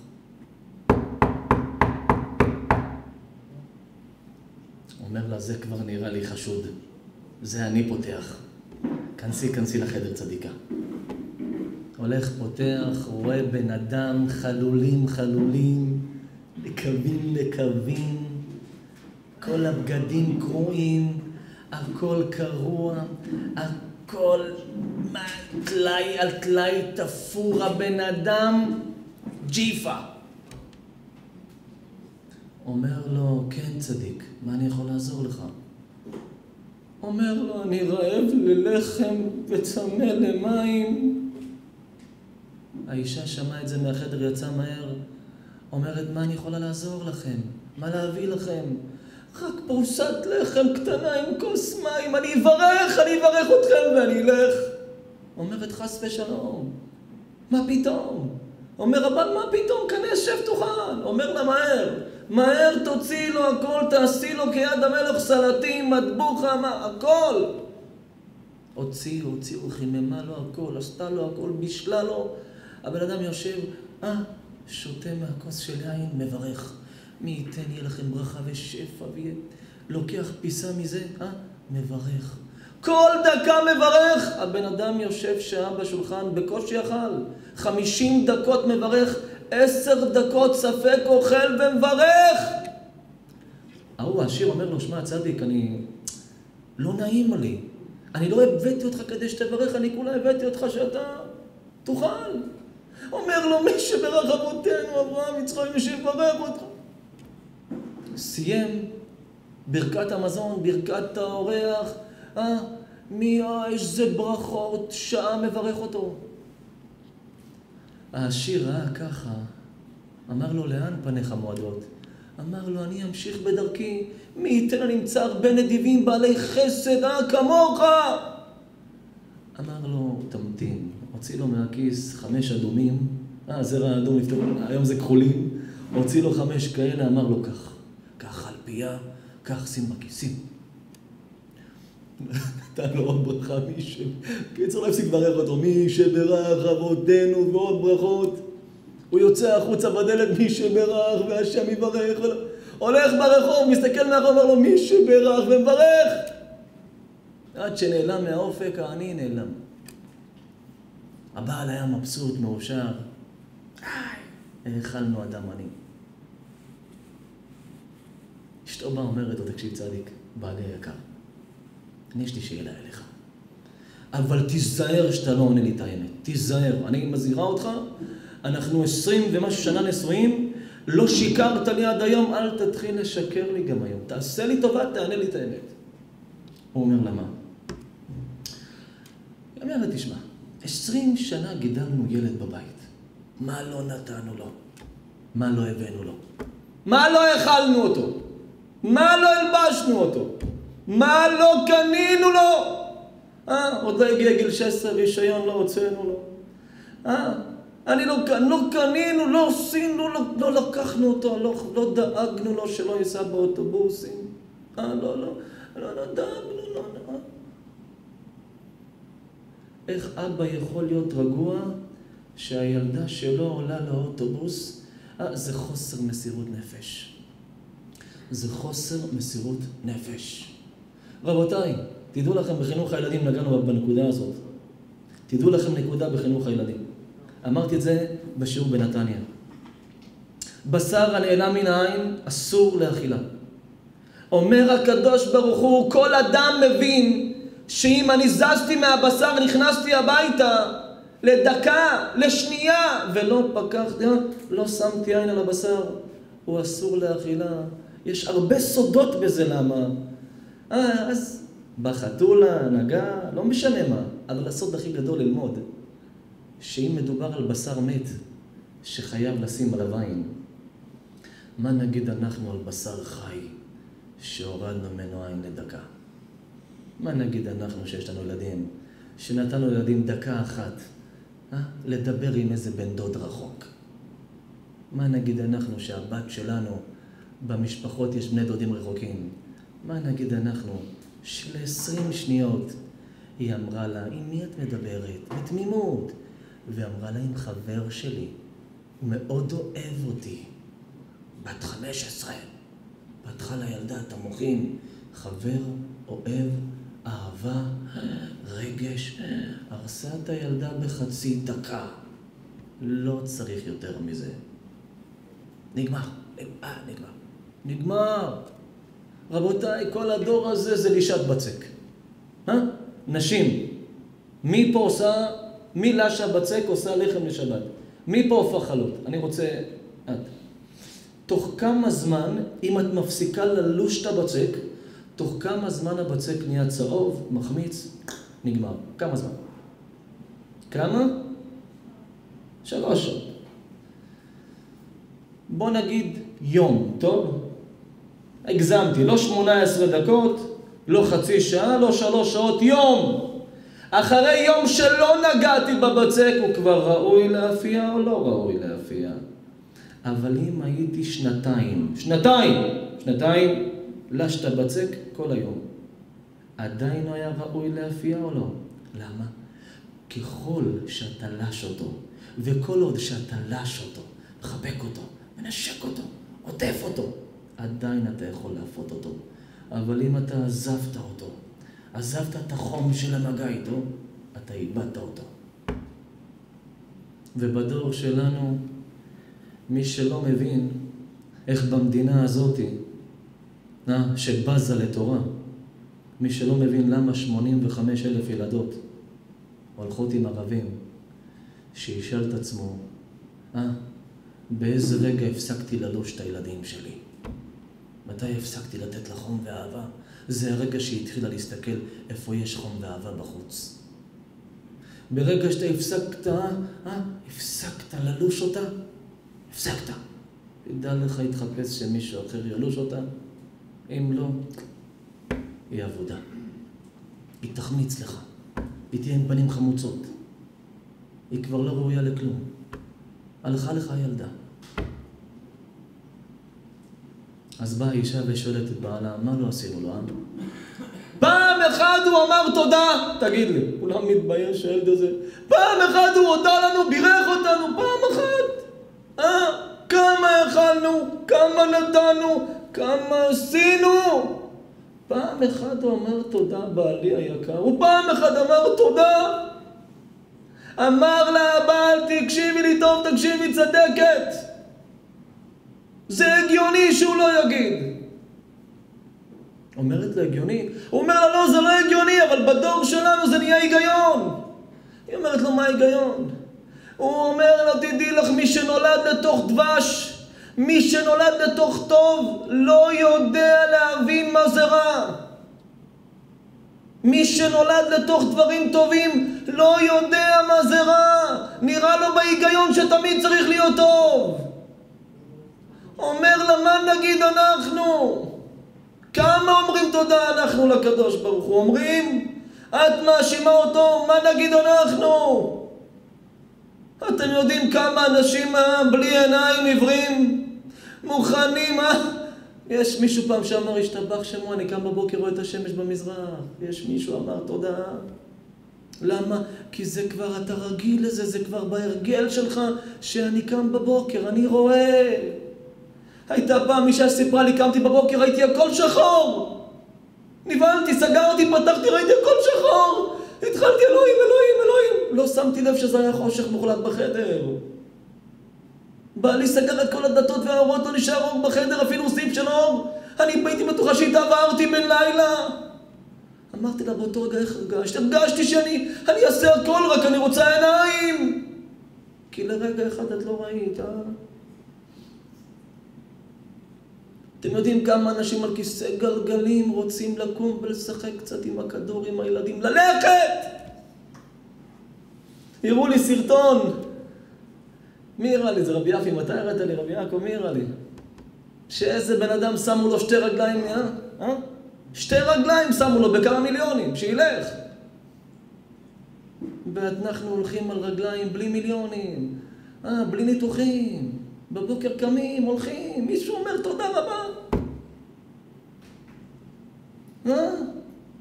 אומר לה, זה כבר נראה לי חשוד. זה אני פותח. כנסי, כנסי לחדר צדיקה. הולך, פותח, רואה בן אדם, חלולים, חלולים, נקבים, נקבים, כל הבגדים קרועים, הכל קרוע, הכל טלאי על טלאי תפור הבן אדם, ג'יפה. אומר לו, כן צדיק, מה אני יכול לעזור לך? אומר לו, אני רעב ללחם וצמא למים. האישה שמעה את זה מהחדר, יצאה מהר, אומרת, מה אני יכולה לעזור לכם? מה להביא לכם? רק פרוסת לחם קטנה עם כוס מים, אני אברך, אני אברך אתכם ואני אלך. אומרת, חס ושלום, מה פתאום? אומר רבן, מה פתאום? כנס, שב תאכל. אומר לה, מהר. מהר תוציאי לו הכל, תעשי לו כיד המלך סלטים, מטבוחה, מה, הכל. הוציאו, הוציאו, חיממה לו הכל, עשתה לו הכל, בישלה לו. הבן אדם יושב, אה, שותה מהכוס של יין, מברך. מי ייתן יהיה לכם ברכה ושפע ויהיה... לוקח פיסה מזה, אה, מברך. כל דקה מברך! הבן אדם יושב שעה בשולחן, בקושי אכל. חמישים דקות מברך, עשר דקות ספק אוכל ומברך. ההוא העשיר אומר לו, שמע, צדיק, אני... לא נעים לי. אני לא הבאתי אותך כדי שתברך, אני כולה הבאתי אותך שאתה תאכל. אומר לו, מי שברך אברהם, יצחק, מי שיברך אותך. סיים ברכת המזון, ברכת האורח, אה, מי, אה, איזה ברכות, שעה מברך אותו. העשיר ראה ככה, אמר לו, לאן פניך מועדות? אמר לו, אני אמשיך בדרכי, מי ייתן הנמצא הרבה נדיבים בעלי חסד, אה, כמוך! אמר לו, תמתין, הוציא לו מהכיס חמש אדומים, אה, זרע אדום, היום זה כחולים, הוציא לו חמש כאלה, אמר לו, קח, קח פיה, קח שים בכיסים. נתן לו עוד ברכה, מי ש... קיצור, לא הפסיק לברך אותו, מי שברך אבותינו ועוד ברכות. הוא יוצא החוצה בדלת, מי שברך והשם יברך. הולך ברחוב, מסתכל מאחור, אומר לו, מי שברך ומברך. עד שנעלם מהאופק, העני נעלם. הבעל היה מבסוט, מאושר. האכלנו אדם עני. אשתו באה אומרת לו, תקשיב צדיק, בעלי היקר, אני יש לי שאלה אליך. אבל תיזהר שאתה לא עונה לי את האמת. תיזהר. אני מזהירה אותך, אנחנו עשרים ומשהו שנה נשואים, לא שיקרת לי עד היום, אל תתחיל לשקר לי גם היום. תעשה לי טובה, תענה לי את האמת. הוא אומר לה, מה? היא אומרת, תשמע, עשרים שנה גידלנו ילד בבית. מה לא נתנו לו? מה לא הבאנו לו? מה לא האכלנו אותו? מה לא הלבשנו אותו? מה לא קנינו לו? אה, עוד לא הגיע גיל 16, רישיון לא הוצאנו לו. אה, אני לא, לא קנינו, לא עשינו, לא, לא לקחנו אותו, לא, לא דאגנו לו שלא ייסע באוטובוסים. אה, לא, לא, לא, לא דאגנו, לא, לא. איך אבא יכול להיות רגוע שהילדה שלו עולה לאוטובוס? אה, זה חוסר מסירות נפש. זה חוסר מסירות נפש. רבותיי, תדעו לכם, בחינוך הילדים נגענו בנקודה הזאת. תדעו לכם נקודה בחינוך הילדים. אמרתי את זה בשיעור בנתניה. בשר הנעלם מן העין אסור לאכילה. אומר הקדוש ברוך הוא, כל אדם מבין שאם אני זזתי מהבשר, נכנסתי הביתה לדקה, לשנייה, ולא פקחתי, לא שמתי עין על הבשר, הוא אסור לאכילה. יש הרבה סודות בזה, למה? אה, אז בחתולה, נגע, לא משנה מה, אבל הסוד הכי גדול ללמוד, שאם מדובר על בשר מת, שחייב לשים עליו עין, מה נגיד אנחנו על בשר חי, שהורדנו ממנו עין לדקה? מה נגיד אנחנו שיש לנו ילדים, שנתנו לילדים דקה אחת, אה? לדבר עם איזה בן דוד רחוק? מה נגיד אנחנו שהבת שלנו, במשפחות יש בני דודים רחוקים? מה נגיד אנחנו שלעשרים שניות היא אמרה לה, עם מי את מדברת? בתמימות. ואמרה לה, עם חבר שלי, הוא מאוד אוהב אותי. בת חמש עשרה. פתחה לילדה את המוחים, חבר, אוהב, אהבה, רגש. הרסה את הילדה בחצי דקה. לא צריך יותר מזה. נגמר. אה, נגמר. נגמר. רבותיי, כל הדור הזה זה לישת בצק. אה? נשים. מי פה עושה, מי לשה בצק עושה לחם לשבת? מי פה הופך חלות? אני רוצה... את. תוך כמה זמן, אם את מפסיקה ללוש את הבצק, תוך כמה זמן הבצק נהיה צהוב, מחמיץ, נגמר. כמה זמן? כמה? שלוש שעות. בוא נגיד יום, טוב? הגזמתי, לא 18 דקות, לא חצי שעה, לא שלוש שעות, יום. אחרי יום שלא נגעתי בבצק, הוא כבר ראוי להפיע או לא ראוי להפיע? אבל אם הייתי שנתיים, שנתיים, שנתיים, לשת בצק כל היום, עדיין היה ראוי להפיע או לא? למה? ככל שאתה לש אותו, וכל עוד שאתה לש אותו, מחבק אותו, מנשק אותו, עוטף אותו, עדיין אתה יכול להפות אותו. אבל אם אתה עזבת אותו, עזבת את החום של המגע איתו, אתה איבדת אותו. ובדור שלנו, מי שלא מבין איך במדינה הזאתי, אה, שבזה לתורה, מי שלא מבין למה 85 אלף ילדות הולכות עם ערבים, שישאל את עצמו, אה, באיזה רגע הפסקתי ללוש את הילדים שלי? מתי הפסקתי לתת לה חום ואהבה? זה הרגע שהיא התחילה להסתכל איפה יש חום ואהבה בחוץ. ברגע שאתה הפסקת, אה, אה, הפסקת ללוש אותה, הפסקת. תדע לך להתחפש שמישהו אחר ילוש אותה, אם לא, היא עבודה. היא תחמיץ לך, היא תהיה עם פנים חמוצות. היא כבר לא ראויה לכלום. הלכה לך ילדה. אז באה אישה ושואלת את בעלה, מה לא עשינו לו, אה? פעם אחת הוא אמר תודה! תגיד לי, כולם מתבייש הילד הזה. פעם אחת הוא הודה לנו, בירך אותנו, פעם אחת! אה? כמה אכלנו, כמה נתנו, כמה עשינו! פעם אחת הוא אמר תודה, בעלי היקר, הוא פעם אחת אמר תודה! אמר לה הבעל, תקשיבי לי טוב, תקשיבי צדקת! זה הגיוני שהוא לא יגיד. אומרת לו הגיוני? הוא אומר לה לא, זה לא הגיוני, אבל בדור שלנו זה נהיה היגיון. היא אומרת לו, מה ההיגיון? הוא אומר לה, תדעי לך, מי שנולד לתוך דבש, מי שנולד לתוך טוב, לא יודע להבין מה זה רע. מי שנולד לתוך דברים טובים לא יודע מה זה רע. נראה לו בהיגיון שתמיד צריך להיות טוב. אומר לה, מה נגיד אנחנו? כמה אומרים תודה אנחנו לקדוש ברוך הוא? אומרים, את מאשימה אותו, מה נגיד אנחנו? אתם יודעים כמה אנשים אה, בלי עיניים עיוורים מוכנים, אה? יש מישהו פעם שאמר, השתבח שמו, אני קם בבוקר, רואה את השמש במזרח. יש מישהו אמר תודה. למה? כי זה כבר, אתה רגיל לזה, זה כבר בהרגל שלך, שאני קם בבוקר, אני רואה. הייתה פעם אישה שסיפרה לי, קמתי בבוקר, ראיתי הכל שחור. נבהלתי, סגרתי, פתחתי, ראיתי הכל שחור. התחלתי, אלוהים, אלוהים, אלוהים. לא שמתי לב שזה היה חושך מוחלט בחדר. בעלי סגר את כל הדלתות והאורות, לא נשאר אור בחדר, אפילו סעיף של אור. אני הייתי בטוחה שהתעברתי בן לילה. אמרתי לה באותו רגע, איך הרגשת? הרגשתי שאני אני אעשה הכל, רק אני רוצה עיניים. כי לרגע אחד את לא ראית, אה? אתם יודעים כמה אנשים על כיסא גלגלים רוצים לקום ולשחק קצת עם הכדור עם הילדים? ללכת! הראו לי סרטון. מי הראה לי? זה רבי יפי. מתי הראת לי? רבי יעקב, מי הראה לי? שאיזה בן אדם שמו לו שתי רגליים, אה? אה? שתי רגליים שמו לו בכמה מיליונים, שילך. ואנחנו הולכים על רגליים בלי מיליונים, אה, בלי ניתוחים. בבוקר קמים, הולכים, מישהו אומר תודה רבה. אה?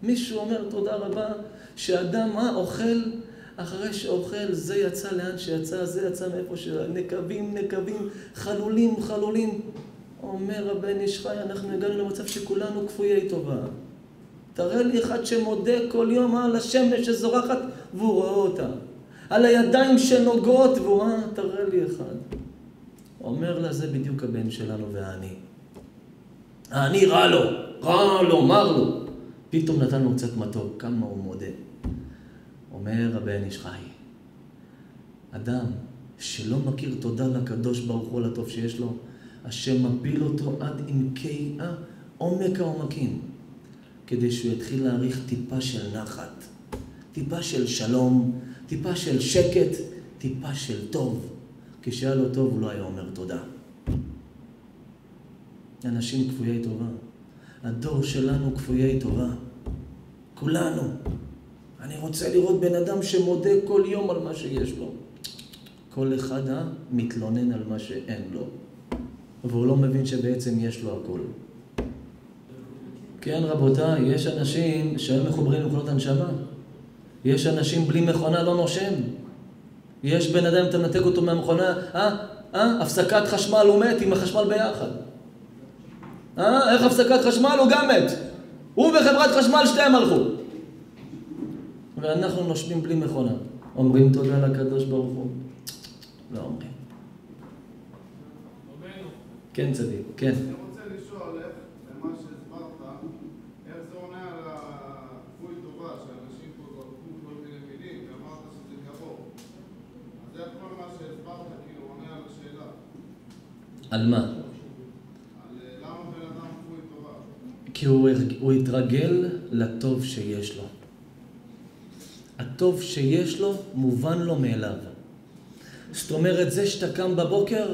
מישהו אומר תודה רבה שאדם, מה, אוכל, אחרי שאוכל, זה יצא לאן שיצא, זה יצא מאיפה ש... נקבים, נקבים, חלולים, חלולים. אומר הבן איש חי, אנחנו הגענו למצב שכולנו כפויי טובה. תראה לי אחד שמודה כל יום על השמש שזורחת והוא רואה אותה. על הידיים שנוגעות והוא, אה, תראה לי אחד. אומר לה, זה בדיוק הבן שלנו והאני. האני רע לו, רע לו, מר לו. פתאום נתן לו קצת מתוק, כמה הוא מודה. אומר הבן איש חי, אדם שלא מכיר תודה לקדוש ברוך הוא על הטוב שיש לו, השם מפיל אותו עד עמקי עומק העומקים, כדי שהוא יתחיל להעריך טיפה של נחת, טיפה של שלום, טיפה של שקט, טיפה של טוב. כשהיה לו טוב הוא לא היה אומר תודה. אנשים כפויי טובה. הדור שלנו כפויי טובה. כולנו. אני רוצה לראות בן אדם שמודה כל יום על מה שיש לו. כל אחד מתלונן על מה שאין לו. והוא לא מבין שבעצם יש לו הכל. כן, רבותיי, יש אנשים שהיו מחוברים למכונות הנשמה. יש אנשים בלי מכונה לא נושם. יש בן אדם, אתה מנתק אותו מהמכונה, אה? אה? הפסקת חשמל הוא מת עם החשמל ביחד. אה? איך הפסקת חשמל? הוא גם מת. הוא וחברת חשמל שתיהם הלכו. ואנחנו נושמים בלי מכונה. אומרים תודה לקדוש ברוך הוא? לא אומרים. כן, צדיק, כן.
אני רוצה
כי הוא, הוא התרגל לטוב שיש לו. הטוב שיש לו מובן לו מאליו. זאת אומרת, זה שאתה קם בבוקר,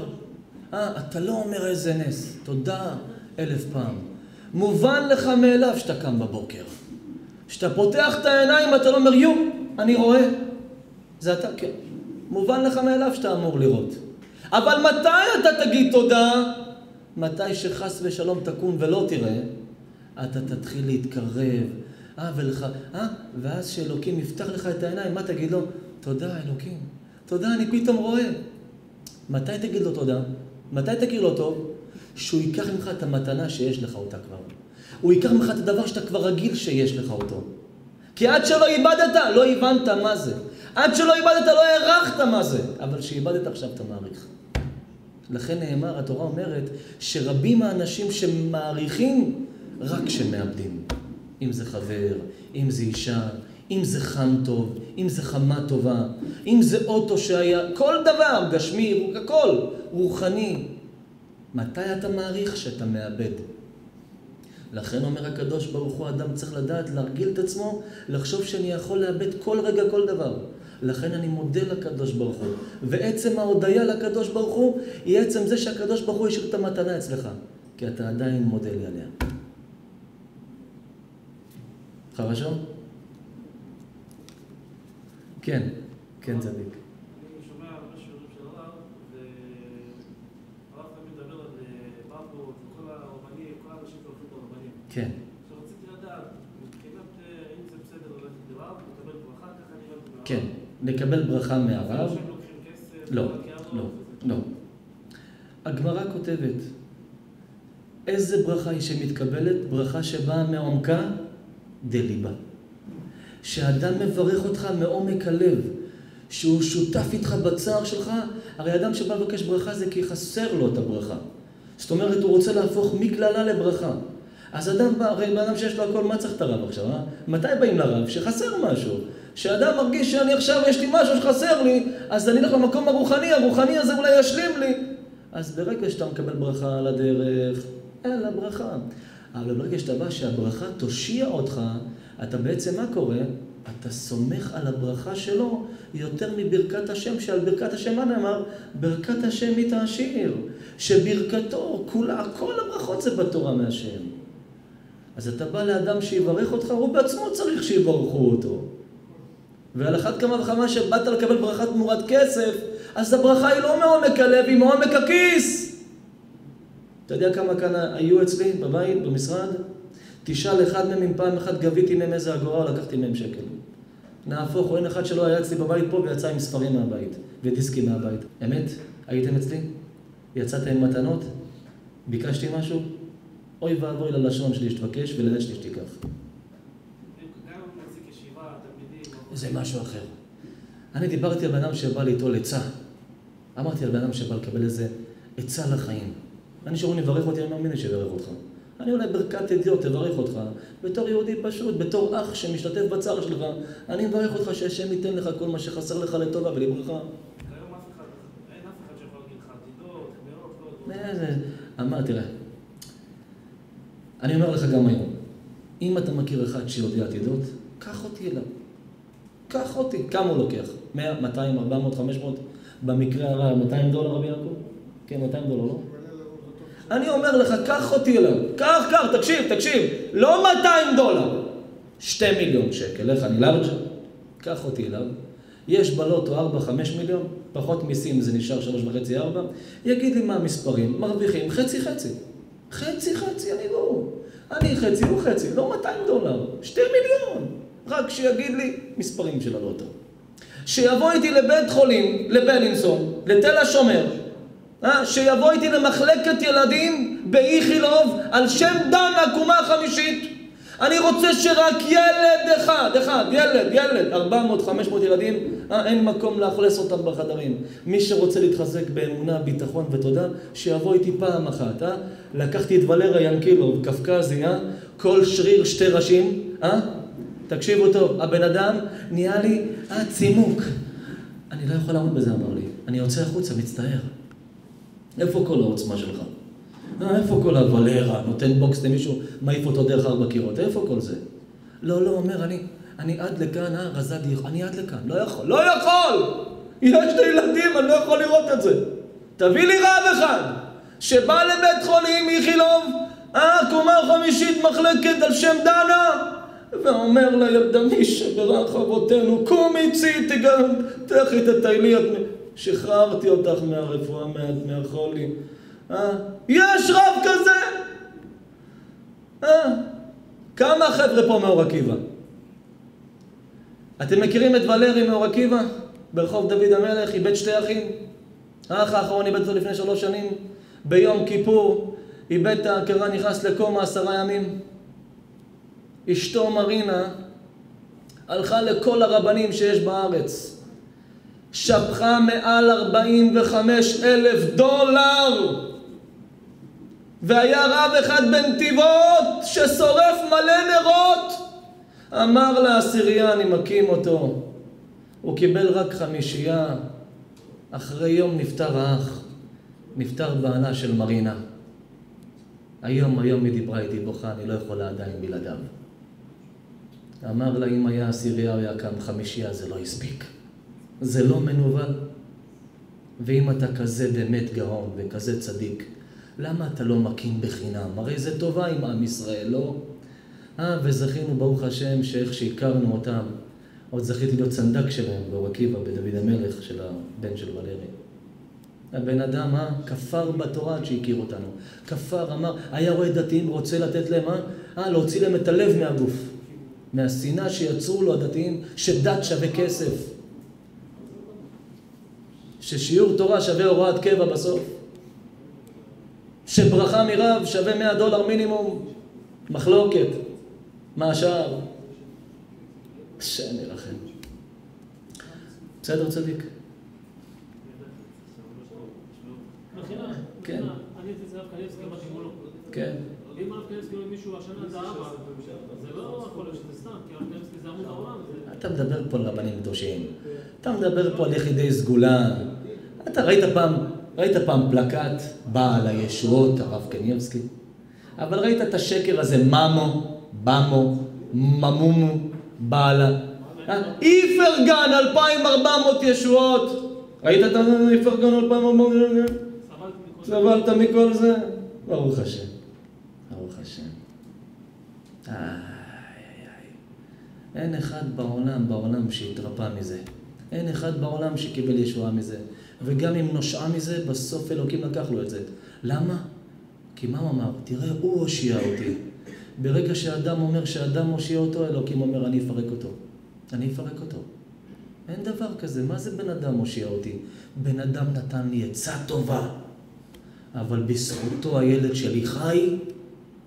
אה, אתה לא אומר איזה נס, תודה אלף פעם. מובן לך מאליו שאתה קם בבוקר. כשאתה פותח את העיניים אתה לא אומר, יו, אני רואה. זה אתה, כן. מובן לך מאליו שאתה אמור לראות. אבל מתי אתה תגיד תודה? מתי שחס ושלום תקום ולא תראה, אתה תתחיל להתקרב, אה, ולך, אה, ואז שאלוקים יפתח לך את העיניים, מה תגיד לו? תודה, אלוקים. תודה, אני פתאום רואה. מתי תגיד לו תודה? מתי תכיר לו טוב? שהוא ייקח ממך את המתנה שיש לך אותה כבר. הוא ייקח ממך את הדבר שאתה כבר רגיל שיש לך אותו. כי עד שלא איבדת, לא הבנת מה זה. עד שלא איבדת, לא הערכת מה זה. אבל כשאיבדת עכשיו אתה מעריך. לכן נאמר, התורה אומרת, שרבים האנשים שמעריכים רק כשמאבדים. אם זה חבר, אם זה אישה, אם זה חם טוב, אם זה חמה טובה, אם זה אוטו שהיה, כל דבר, גשמי, הכל, רוחני. מתי אתה מעריך שאתה מאבד? לכן אומר הקדוש ברוך הוא, אדם צריך לדעת להרגיל את עצמו, לחשוב שאני יכול לאבד כל רגע כל דבר. לכן אני מודה לקדוש ברוך הוא. ועצם ההודיה לקדוש ברוך הוא, היא עצם זה שהקדוש ברוך הוא השאיר את המתנה אצלך. כי אתה עדיין מודה לי עליה. חרשו? כן, כן צדיק.
אני שומע הרבה שיעורים של הרב, והרב תמיד מדבר על אה, ברקות וכל הרבנים, שהולכים לרבנים.
כן.
לדעת, מבחינת אה, הבנתי מהרב.
כן. לקבל ברכה מהרב. לא, לא. לא. הגמרא כותבת, איזה ברכה היא שמתקבלת? ברכה שבאה מעומקה דליבה. שאדם מברך אותך מעומק הלב, שהוא שותף איתך בצער שלך, הרי אדם שבא לבקש ברכה זה כי חסר לו את הברכה. זאת אומרת, הוא רוצה להפוך מקללה לברכה. אז אדם בא, הרי בן אדם שיש לו הכל, מה צריך את הרב עכשיו, אה? מתי באים לרב? שחסר משהו. שאדם מרגיש שאני עכשיו, יש לי משהו שחסר לי, אז אני אלך למקום הרוחני, הרוחני הזה אולי ישלים לי. אז ברגע שאתה מקבל ברכה על הדרך, אין לה ברכה. אבל ברגע שאתה בא שהברכה תושיע אותך, אתה בעצם, מה קורה? אתה סומך על הברכה שלו יותר מברכת השם, שעל ברכת השם מה נאמר? ברכת השם היא תעשיר. שברכתו, כולה, כל הברכות זה בתורה מהשם. אז אתה בא לאדם שיברך אותך, הוא בעצמו צריך שיברכו אותו. ועל אחת כמה וכמה שבאת לקבל ברכה תמורת כסף, אז הברכה היא לא מעומק הלב, היא מעומק הכיס. אתה יודע כמה כאן היו אצלי בבית, במשרד? תשאל אחד מהם אם פעם אחת גביתי מהם איזה אגורה או לקחתי מהם שקל. נהפוך הוא, אין אחד שלא היה אצלי בבית פה ויצא עם ספרים מהבית ודיסקים מהבית. אמת? הייתם אצלי? יצאתם עם מתנות? ביקשתי משהו? אוי ואבוי ללשון שלי שתבקש ולילד שלי שתיקח. זה משהו אחר. אני דיברתי על בן אדם שבא ליטול עצה. אמרתי על בן אדם שבא לקבל איזה עצה לחיים. אני שאומרים לברך אותי, אני מאמין שיברך אותך. אני אולי ברכת אדיוט תברך אותך. בתור יהודי פשוט, בתור אח שמשתתף בצער שלך, אני מברך אותך שהשם ייתן לך כל מה שחסר לך לטובה ולברכה. אמר, תראה, אני אומר לך גם היום, אם אתה מכיר אחד שיודע עתידות, קח אותי אליו. קח אותי. כמה הוא לוקח? 100, 200, 400, 500? במקרה הרע, 200 דולר רבי יעקב? כן, 200 דולר, לא? אני אומר לך, קח אותי אליו. קח, קח, תקשיב, תקשיב. לא 200 דולר. 2 מיליון שקל, איך אני לארג'? קח אותי אליו. יש בלוטו 4-5 מיליון, פחות מיסים זה נשאר 3.5-4. יגיד לי מה המספרים, מרוויחים חצי חצי. חצי חצי, אני לא. אני חצי, הוא חצי, לא 200 דולר, 2 מיליון. רק שיגיד לי מספרים של הלוטו. שיבוא איתי לבית חולים, לבלינסון, לתל השומר? שיבוא איתי למחלקת ילדים באיכילוב על שם דן הקומה החמישית. אני רוצה שרק ילד אחד, אחד, ילד, ילד, 400, 500 ילדים, אה, אין מקום לאכלס אותם בחדרים. מי שרוצה להתחזק באמונה, ביטחון ותודה, שיבוא איתי פעם אחת, אה? לקחתי את ולרה ינקילוב, קפקזי, אה? כל שריר שתי ראשים, אה? תקשיבו טוב, הבן אדם נהיה לי, אה, צימוק. אני לא יכול לעמוד בזה, אמר לי. אני יוצא החוצה, מצטער. איפה כל העוצמה שלך? אה, איפה כל הוולרה? נותן בוקס למישהו, מעיף אותו דרך ארבע קירות, איפה כל זה? לא, לא, אומר, אני, אני עד לכאן, אה, רזדי, אני עד לכאן, לא יכול, לא יכול! יש לי ילדים, אני לא יכול לראות את זה. תביא לי רב אחד, שבא לבית חולים איכילוב, אה, קומה חמישית, מחלקת על שם דנה, ואומר לילדמי שברך אבותינו, קומי צי, תגן, תכי תטיילי, שחררתי אותך מהרפואה, מה, מהחולי. אה? יש רב כזה! אה? כמה חבר'ה פה מאור עקיבא? אתם מכירים את ולרי מאור עקיבא? ברחוב דוד המלך, איבד שתי אחים. האח האחרון איבד אותו לפני שלוש שנים. ביום כיפור איבד את ההכרה, נכנס לקומה עשרה ימים. אשתו מרינה הלכה לכל הרבנים שיש בארץ. שפכה מעל 45 אלף דולר והיה רב אחד בנתיבות ששורף מלא נרות. אמר לעשירייה, אני מקים אותו. הוא קיבל רק חמישייה. אחרי יום נפטר האח. נפטר בעלה של מרינה. היום, היום היא דיברה איתי בוכה, אני לא יכולה עדיין בלעדיו. אמר לה, אם היה עשירייה או היה קם חמישייה, זה לא הספיק. זה לא מנוול. ואם אתה כזה באמת גאון וכזה צדיק, למה אתה לא מקים בחינם? הרי זה טובה עם עם ישראל, לא? אה, וזכינו, ברוך השם, שאיך שהכרנו אותם, עוד זכיתי להיות צנדק שלהם באור עקיבא, בדוד המלך, של הבן של ולרי. הבן אדם, אה, כפר בתורה עד שהכיר אותנו. כפר, אמר, היה רואה דתיים, רוצה לתת להם, אה, אה להוציא להם את הלב מהגוף. מהשנאה שיצרו לו הדתיים, שדת שווה כסף. ששיעור תורה שווה הוראת קבע בסוף. שברכה מרב שווה 100 דולר מינימום, מחלוקת. מה השאר? השם ירחם. בסדר צדיק? כן. כן.
אם הרב קניבסקי אומר מישהו השנה זה אבא, זה לא יכול להיות שזה סתם, כי הרב קניבסקי זה עמוד העולם. זה-
אתה מדבר פה על רבנים קדושים. אתה מדבר פה על יחידי סגולה. אתה ראית פעם, ראית פעם פלקט בעל הישועות, הרב קניבסקי? אבל ראית את השקר הזה, ממו, במו, ממומו, בעלה. אה? איפרגן, 2,400 ישועות. ראית את איפרגן, 2,400 ישועות? סבלת מכל זה? ברוך השם. ברוך השם. איי, איי, איי. אין אחד בעולם, בעולם שהתרפא מזה. אין אחד בעולם שקיבל ישועה מזה. וגם אם נושעה מזה, בסוף אלוקים לקח לו את זה. למה? כי מה הוא אמר? תראה, הוא הושיע אותי. ברגע שאדם אומר שאדם מושיע אותו, אלוקים אומר, אני אפרק אותו. אני אפרק אותו. אין דבר כזה. מה זה בן אדם מושיע אותי? בן אדם נתן לי עצה טובה. אבל בזכותו הילד שלי חי,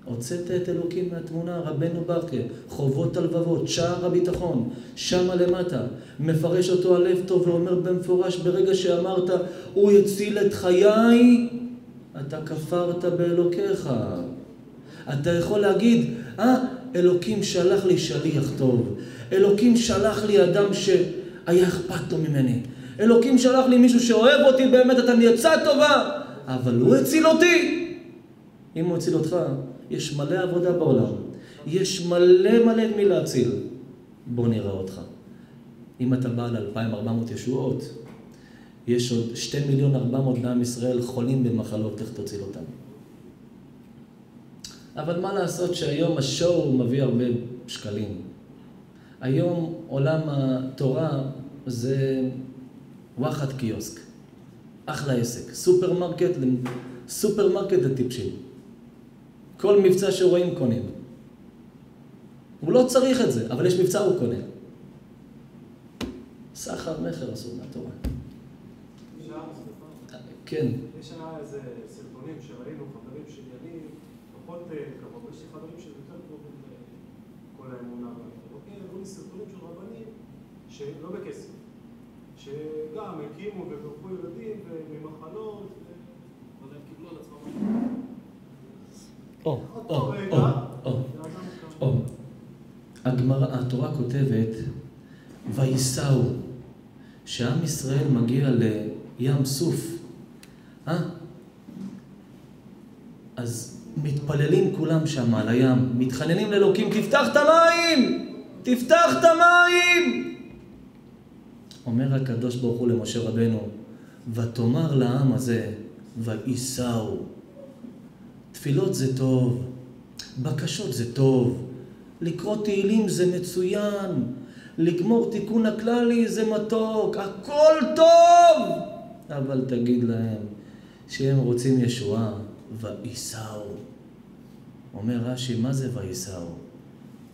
הוצאת את אלוקים מהתמונה, רבנו ברכה, חובות הלבבות, שער הביטחון, שמה למטה, מפרש אותו הלב טוב ואומר במפורש, ברגע שאמרת, הוא יציל את חיי, אתה כפרת באלוקיך. אתה יכול להגיד, אה, אלוקים שלח לי שליח טוב, אלוקים שלח לי אדם שהיה אכפת לו ממני, אלוקים שלח לי מישהו שאוהב אותי באמת, אתה עצה טובה, אבל הוא הציל אותי. אם הוא הציל אותך, יש מלא עבודה בעולם. יש מלא מלא מי להציל. בוא נראה אותך. אם אתה בעל 2,400 ישועות, יש עוד 2 מיליון 400 לעם ישראל חולים במחלות, איך תציל אותם? אבל מה לעשות שהיום השואו מביא הרבה שקלים. היום עולם התורה זה וואחד קיוסק. אחלה עסק. סופרמרקט, סופרמרקט לטיפשים. כל מבצע שרואים קונים. הוא לא צריך את זה, אבל יש מבצע הוא קונה. סחר מכר אסור מהתורה. כן,
יש שם איזה סרטונים שראינו, חברים שלי, אני פחות אה, קרוב, יש לי חברים שזה יותר קרוב, כל האמונה בהם, אוקיי? היו לי סרטונים של רבנים שלא בכסף, שגם הקימו ובירכו ילדים ממחלות,
אבל הם קיבלו על עצמם.
או, או, או, או. או. הגמרא, התורה כותבת, וייסעו, שעם ישראל מגיע לים סוף, אה? אז מתפללים כולם שם על הים, מתחננים לאלוקים, תפתח את המים! תפתח את המים! אומר הקדוש ברוך הוא למשה רבנו, ותאמר לעם הזה, וייסעו. תפילות זה טוב, בקשות זה טוב, לקרוא תהילים זה מצוין, לגמור תיקון הכללי זה מתוק, הכל טוב! אבל תגיד להם שהם רוצים ישועה, וייסעו. אומר רש"י, מה זה וייסעו?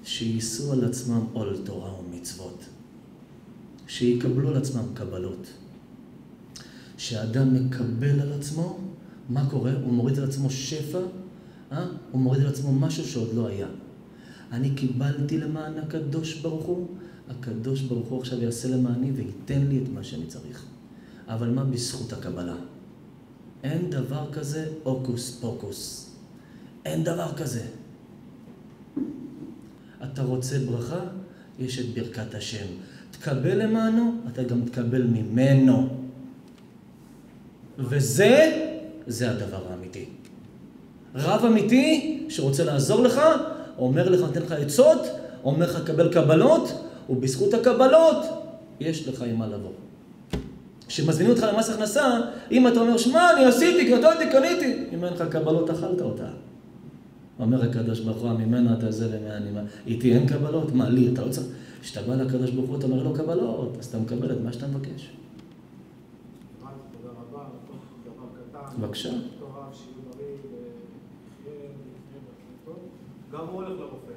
שיישאו על עצמם עול תורה ומצוות. שיקבלו על עצמם קבלות. כשאדם מקבל על עצמו, מה קורה? הוא מוריד על עצמו שפע, אה? הוא מוריד על עצמו משהו שעוד לא היה. אני קיבלתי למען הקדוש ברוך הוא, הקדוש ברוך הוא עכשיו יעשה למעני וייתן לי את מה שאני צריך. אבל מה בזכות הקבלה? אין דבר כזה הוקוס פוקוס. אין דבר כזה. אתה רוצה ברכה? יש את ברכת השם. תקבל למענו, אתה גם תקבל ממנו. וזה, זה הדבר האמיתי. רב אמיתי שרוצה לעזור לך, אומר לך, נותן לך עצות, אומר לך, קבל קבלות, ובזכות הקבלות, יש לך עם מה לבוא. כשמזמינים אותך למס הכנסה, אם אתה אומר, שמע, אני עשיתי, נתתי, קניתי, אם אין לך קבלות, אכלת אותה. אומר הקדוש ברוך הוא, ממנו אתה זה ומאני מה. איתי אין קבלות? מה, לי? אתה לא צריך... כשאתה בא לקדוש ברוך הוא, אתה אומר לו קבלות, אז אתה מקבל את מה שאתה מבקש.
הבנתי, תודה רבה, עוד דבר קטן.
בבקשה.
אותו רב, שיהיה בריא, ויחיה, ויחיה ויחיה טוב. גם הוא הולך לרופא.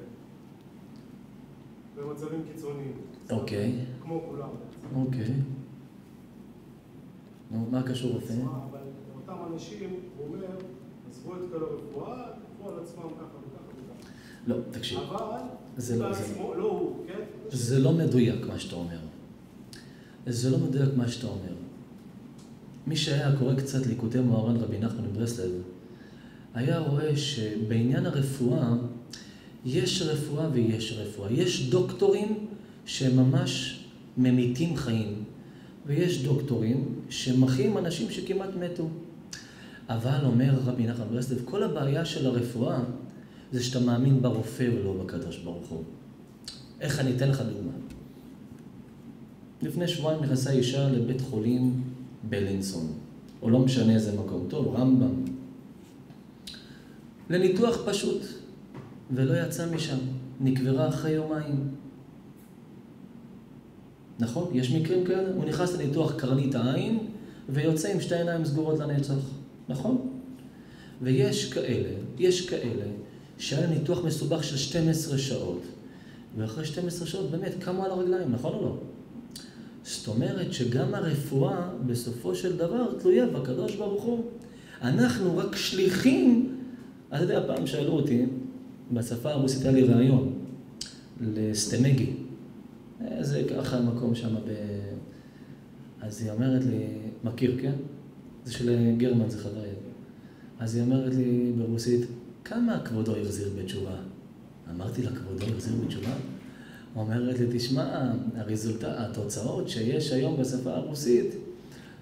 במצבים קיצוניים.
אוקיי.
כמו כולם.
אוקיי. נו, מה קשור רופא?
אבל אותם אנשים, הוא אומר, עזבו את כל הרפואה, לקחו על עצמם ככה וככה וככה.
לא, תקשיב.
אבל,
זה לא- זה-
בעצמו, לא הוא, כן?
זה לא מדויק מה שאתה אומר. זה לא מדויק מה שאתה אומר. מי שהיה קורא קצת ליקוטי מוהר"ן רבי נחמן מברסלב, היה רואה שבעניין הרפואה, יש רפואה ויש רפואה. יש דוקטורים שממש ממיתים חיים, ויש דוקטורים שמחיים אנשים שכמעט מתו. אבל, אומר רבי נחמן מברסלב, כל הבעיה של הרפואה זה שאתה מאמין ברופא ולא בקדוש ברוך הוא. איך אני אתן לך דוגמה? לפני שבועיים נכנסה אישה לבית חולים בלינסון, או לא משנה איזה מקום, טוב, רמב"ם, לניתוח פשוט, ולא יצא משם, נקברה אחרי יומיים. נכון? יש מקרים כאלה? הוא נכנס לניתוח קרנית העין, ויוצא עם שתי עיניים סגורות לנצח, נכון? ויש כאלה, יש כאלה, שהיה ניתוח מסובך של 12 שעות, ואחרי 12 שעות באמת קמו על הרגליים, נכון או לא? זאת אומרת שגם הרפואה בסופו של דבר תלויה בקדוש ברוך הוא. אנחנו רק שליחים, אתה יודע, פעם שאלו אותי, בשפה הרוסית היה לי ראיון לסטמגי. זה ככה מקום שם ב... אז היא אומרת לי, מכיר, כן? זה של גרמן, זה חבר יד. אז היא אומרת לי ברוסית, כמה כבודו החזיר בתשובה? אמרתי לה, כבודו החזיר בתשובה? אומרת לי, תשמע, הרזולט... התוצאות שיש היום בשפה הרוסית,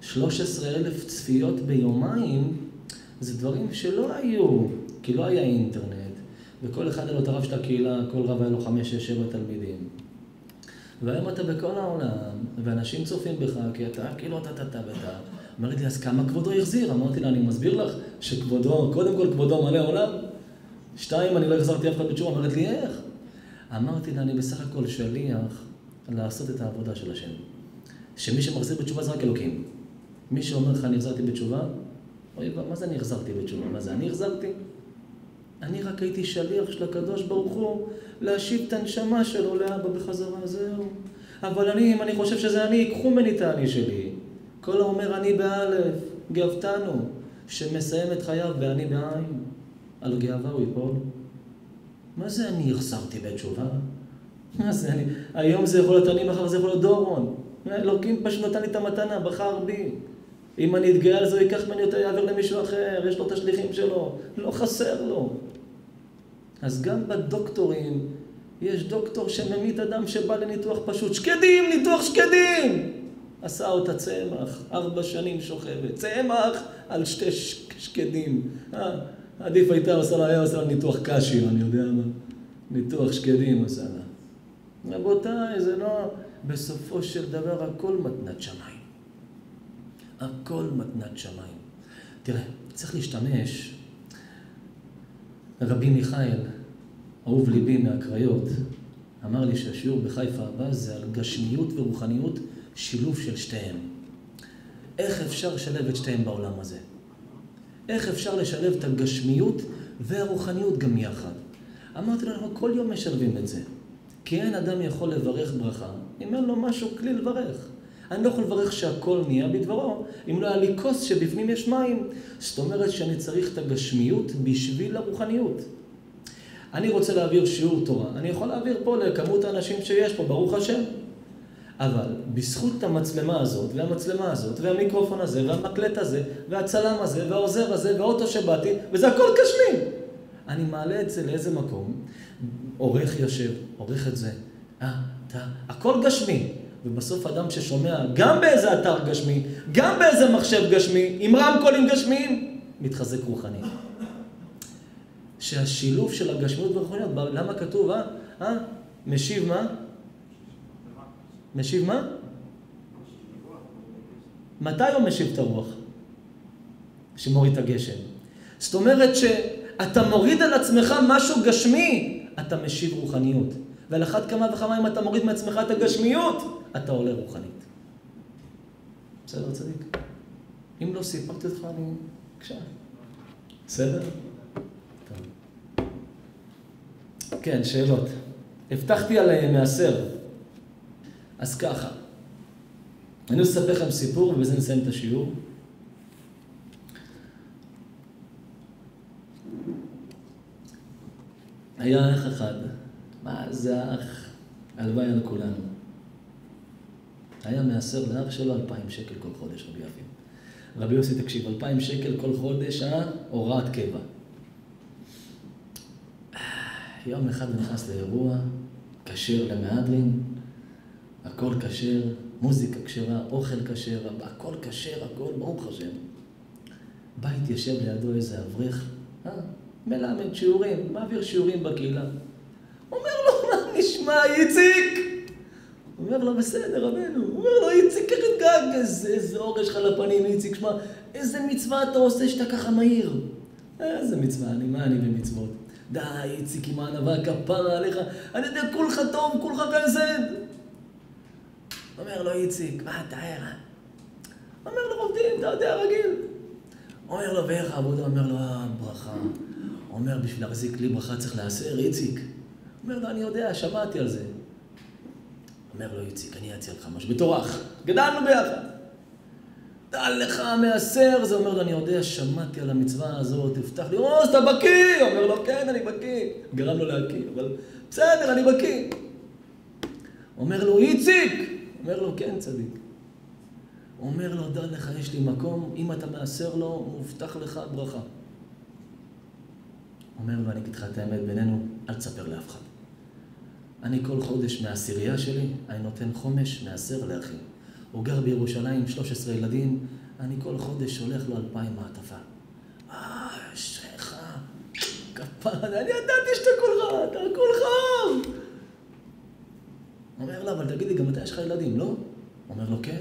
13 אלף צפיות ביומיים, זה דברים שלא היו, כי לא היה אינטרנט, וכל אחד היה לו את הרב של הקהילה, כל רב היה לו 5, 6, 7 תלמידים. והיום אתה בכל העולם, ואנשים צופים בך, כי אתה כאילו אתה אתה אתה ואתה. אומרת לי, אז כמה כבודו החזיר? אמרתי לה, אני מסביר לך שכבודו, קודם כל כבודו מלא עולם, שתיים, אני לא החזרתי אף אחד בתשובה. אומרת לי, איך? אמרתי לה, אני בסך הכל שליח לעשות את העבודה של השם. שמי שמחזיר בתשובה זה רק אלוקים. מי שאומר לך, אני החזרתי בתשובה, אוי, מה זה אני החזרתי בתשובה? מה זה, אני החזרתי? אני רק הייתי שליח של הקדוש ברוך הוא להשיב את הנשמה שלו לאבא בחזרה, זהו. אבל אני, אם אני חושב שזה אני, ייקחו ממני את האני שלי. כל האומר אני באלף, גאוותנו, שמסיים את חייו באני בעין, על גאווה הוא ייפול. מה זה אני החזרתי בתשובה? מה זה, אני, היום זה יכול להיות אני, מחר זה יכול להיות דורון. אלוקים פשוט נתן לי את המתנה, בחר בי. אם אני אתגאה על זה, הוא ייקח ממני אותה, יעביר למישהו אחר, יש לו את השליחים שלו, לא חסר לו. אז גם בדוקטורים, יש דוקטור שממית אדם שבא לניתוח פשוט. שקדים, ניתוח שקדים! עשה אותה צמח, ארבע שנים שוכבת. צמח על שתי שקדים. עדיף הייתה עושה לה, היה עושה לה ניתוח קשי, אני יודע מה. ניתוח שקדים עשה לה. רבותיי, זה לא... בסופו של דבר הכל מתנת שמיים. הכל מתנת שמיים. תראה, צריך להשתמש, רבי מיכאל, אהוב ליבי מהקריות, אמר לי שהשיעור בחיפה הבא זה על גשמיות ורוחניות, שילוב של שתיהם. איך אפשר לשלב את שתיהם בעולם הזה? איך אפשר לשלב את הגשמיות והרוחניות גם יחד? אמרתי לו, אנחנו כל יום משלבים את זה. כי אין אדם יכול לברך ברכה אם אין לו משהו כלי לברך. אני לא יכול לברך שהכל נהיה בדברו, אם לא היה לי כוס שבפנים יש מים. זאת אומרת שאני צריך את הגשמיות בשביל הרוחניות. אני רוצה להעביר שיעור תורה, אני יכול להעביר פה לכמות האנשים שיש פה, ברוך השם. אבל בזכות המצלמה הזאת, והמצלמה הזאת, והמיקרופון הזה, והמקלט הזה, והצלם הזה, והעוזר הזה, והאוטו שבאתי, וזה הכל גשמי. אני מעלה את זה לאיזה מקום, עורך יושב, עורך את זה, אה, אתה, הכל גשמי. ובסוף אדם ששומע גם באיזה אתר גשמי, גם באיזה מחשב גשמי, עם רמקולים גשמיים, מתחזק רוחני. שהשילוב של הגשמיות והרוחניות, למה כתוב, אה? אה? משיב מה? משיב מה? מתי הוא משיב את הרוח? שמוריד את הגשם. זאת אומרת שאתה מוריד על עצמך משהו גשמי, אתה משיב רוחניות. ועל אחת כמה וכמה אם אתה מוריד מעצמך את הגשמיות, אתה עולה רוחנית. בסדר, צדיק? אם לא סיפרתי אותך, אני... בבקשה. בסדר? טוב. כן, שאלות. הבטחתי על אה, מעשר. אז ככה, אני רוצה לספר לכם סיפור ובזה נסיים את השיעור. היה אח אחד, מה זה אח, הלוואי על כולנו. היה מעשר לאח שלו אלפיים שקל כל חודש, רבי יפים. רבי יוסי, תקשיב, אלפיים שקל כל חודש, אה? הוראת קבע. יום אחד נכנס לאירוע, כשר למהדרין, הכל כשר, מוזיקה כשרה, אוכל כשר, הכל כשר, הכל, ברוך השם. בא התיישב לידו איזה אברך, אה? מלמד שיעורים, מעביר שיעורים בקהילה. אומר לו, מה נשמע, איציק? אומר לו, בסדר, רבנו. אומר לו, איציק, את גג, איזה, איזה אור יש לך לפנים, איציק, שמע, איזה מצווה אתה עושה שאתה ככה מהיר? איזה מצווה, אני, מה אני במצוות? די, איציק, עם הענווה כפרה עליך, אני יודע, כולך טוב, כולך חסד. אומר לו, איציק, מה אתה ער? אומר לו, עובדים, אתה יודע, רגיל. אומר לו, ואיך העבודה? אומר לו, אה, ברכה. אומר, בשביל להחזיק לי ברכה צריך להסר, איציק. אומר לו, אני יודע, שמעתי על זה. אומר לו, איציק, אני אציע לך משהו, מטורח, גדלנו ביחד. דע לך מעשר, זה אומר לו, אני יודע, שמעתי על המצווה הזאת, תפתח לי, או, אז אתה בקיא! אומר לו, כן, אני בקיא. גרם לו להקיא, אבל בסדר, אני בקיא. אומר לו, איציק! אומר לו, כן, צדיק. אומר לו, דע לך, יש לי מקום, אם אתה מעשר לו, מובטח לך ברכה. אומר לו, אני אגיד לך את האמת בינינו, אל תספר לאף אחד. אני כל חודש מהעשירייה שלי, אני נותן חומש מעשר לאחי. הוא גר בירושלים, 13 ילדים, אני כל חודש שולח לו אלפיים מעטפה. אה, אשריך, כפרה, אני ידעתי שאתה כולך, אתה כולך. אומר לו, אבל תגיד לי, גם אתה יש לך ילדים, לא? אומר לו, כן.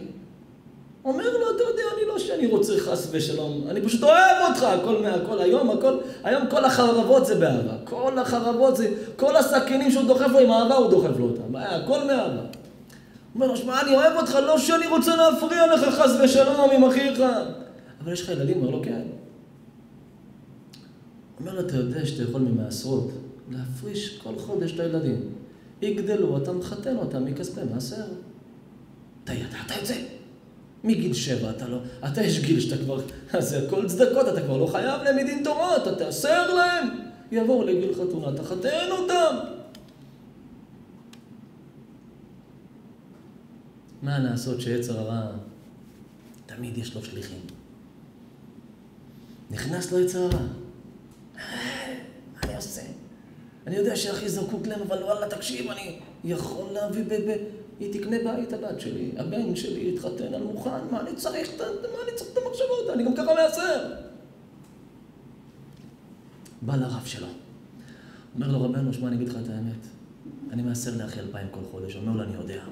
אומר לו, אתה יודע, אני לא שאני רוצה חס ושלום, אני פשוט אוהב אותך, הכל מהכל, היום הכל, היום כל החרבות זה באהבה, כל החרבות זה, כל הסכינים שהוא דוחף לו עם אהבה, הוא דוחף לו אותם, הכל מאהבה. אומר לו, שמע, אני אוהב אותך, לא שאני רוצה להפריע לך חס ושלום עם אחיך. אבל יש לך ילדים? אומר לו, כן. אומר לו, אתה יודע שאתה יכול ממעשרות להפריש כל חודש את הילדים. יגדלו, אתה מחתן אותם מכספי מעשר. אתה ידעת את זה? מגיל שבע אתה לא, אתה יש גיל שאתה כבר, זה הכל צדקות, אתה כבר לא חייב להם מדין תורה, אתה תאסר להם. יבואו לגיל חתונה, תחתן אותם. מה לעשות שיצר הרע, תמיד יש לו שליחים. נכנס לו יצר הרע. מה אני עושה? אני יודע שאחי זקוק להם, אבל וואלה, תקשיב, אני יכול להביא ב... ב... היא תקנה בית הבת שלי, הבן שלי יתחתן על מוכן, מה אני צריך, את המחשבות? אני גם ככה מעשר. בא לרב שלו, אומר לו, רבנו, שמע, אני אגיד לך את האמת, אני מעשר לאחי אלפיים כל חודש, אומר לו, אני יודע.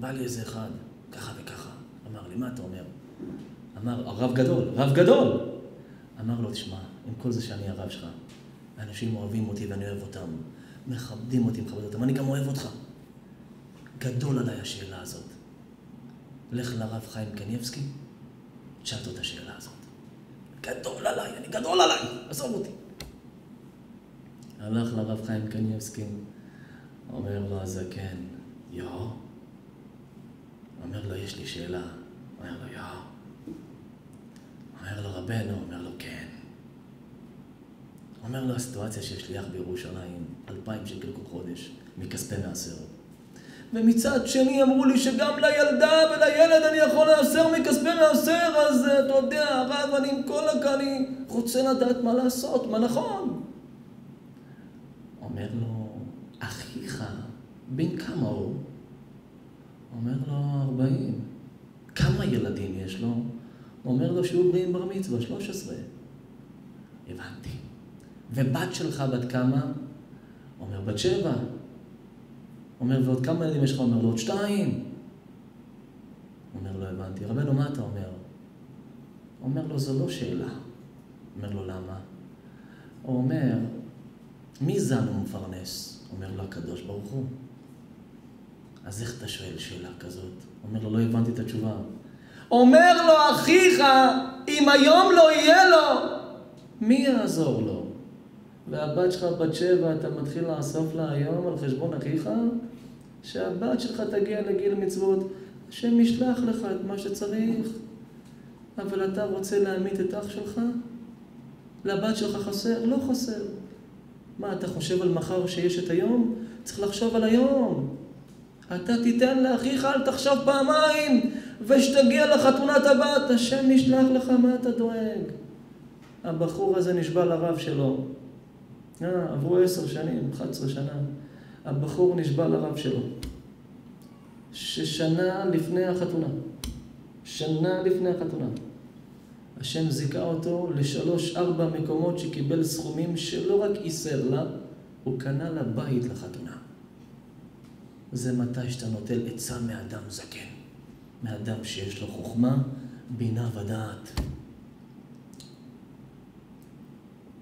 בא לי איזה אחד, ככה וככה, אמר לי, מה אתה אומר? אמר, הרב גדול, רב גדול! אמר לו, תשמע, עם כל זה שאני הרב שלך, אנשים אוהבים אותי ואני אוהב אותם, מכבדים אותי, מכבד אותם, אני גם אוהב אותך. גדול עליי השאלה הזאת. לך לרב חיים קניבסקי, תשאל אותו את השאלה הזאת. גדול עליי, אני גדול עליי, עזוב אותי. הלך לרב חיים קניבסקי, אומר לו הזקן, יו. אומר לו, יש לי שאלה. אומר לו, יו. אומר לו, רבנו, אומר לו, כן. אומר לו, הסיטואציה שיש שליח בירושלים, אלפיים שקל כל חודש, מכספי מעשר. ומצד שני אמרו לי שגם לילדה ולילד אני יכול לעשר מכספי מעשר, אז אה, אתה יודע, הרב, אני עם כל הכ... אני רוצה לדעת מה לעשות, מה נכון. אומר לו, אחיך, בן כמה הוא? אומר לו, ארבעים. כמה ילדים יש לו? אומר לו שהוא בריאים בר מצווה, שלוש עשרה. הבנתי. ובת שלך בת כמה? אומר, בת שבע. אומר, ועוד כמה ילדים יש לך? אומר לו, עוד שתיים. אומר לו, הבנתי. רבנו, מה אתה אומר? אומר לו, זו לא שאלה. אומר לו, למה? הוא אומר, מי זן ומפרנס? אומר לו, הקדוש ברוך הוא. אז איך אתה שואל שאלה כזאת? אומר לו, לא הבנתי את התשובה. אומר לו, אחיך, אם היום לא יהיה לו, מי יעזור לו? והבת שלך בת שבע, אתה מתחיל לאסוף לה היום על חשבון אחיך? שהבת שלך תגיע לגיל מצוות, השם ישלח לך את מה שצריך. אבל אתה רוצה להמית את אח שלך? לבת שלך חסר? לא חסר. מה, אתה חושב על מחר שיש את היום? צריך לחשוב על היום. אתה תיתן לאחיך, אל תחשוב פעמיים, ושתגיע לחתונת הבת, השם ישלח לך, מה אתה דואג? הבחור הזה נשבע לרב שלו. אה, עברו עשר שנים, 11 שנה. הבחור נשבע לרב שלו. ששנה לפני החתונה, שנה לפני החתונה, השם זיכה אותו לשלוש-ארבע מקומות שקיבל סכומים שלא רק איסר לה, הוא קנה לה בית לחתונה. זה מתי שאתה נוטל עצה מאדם זקן, מאדם שיש לו חוכמה, בינה ודעת.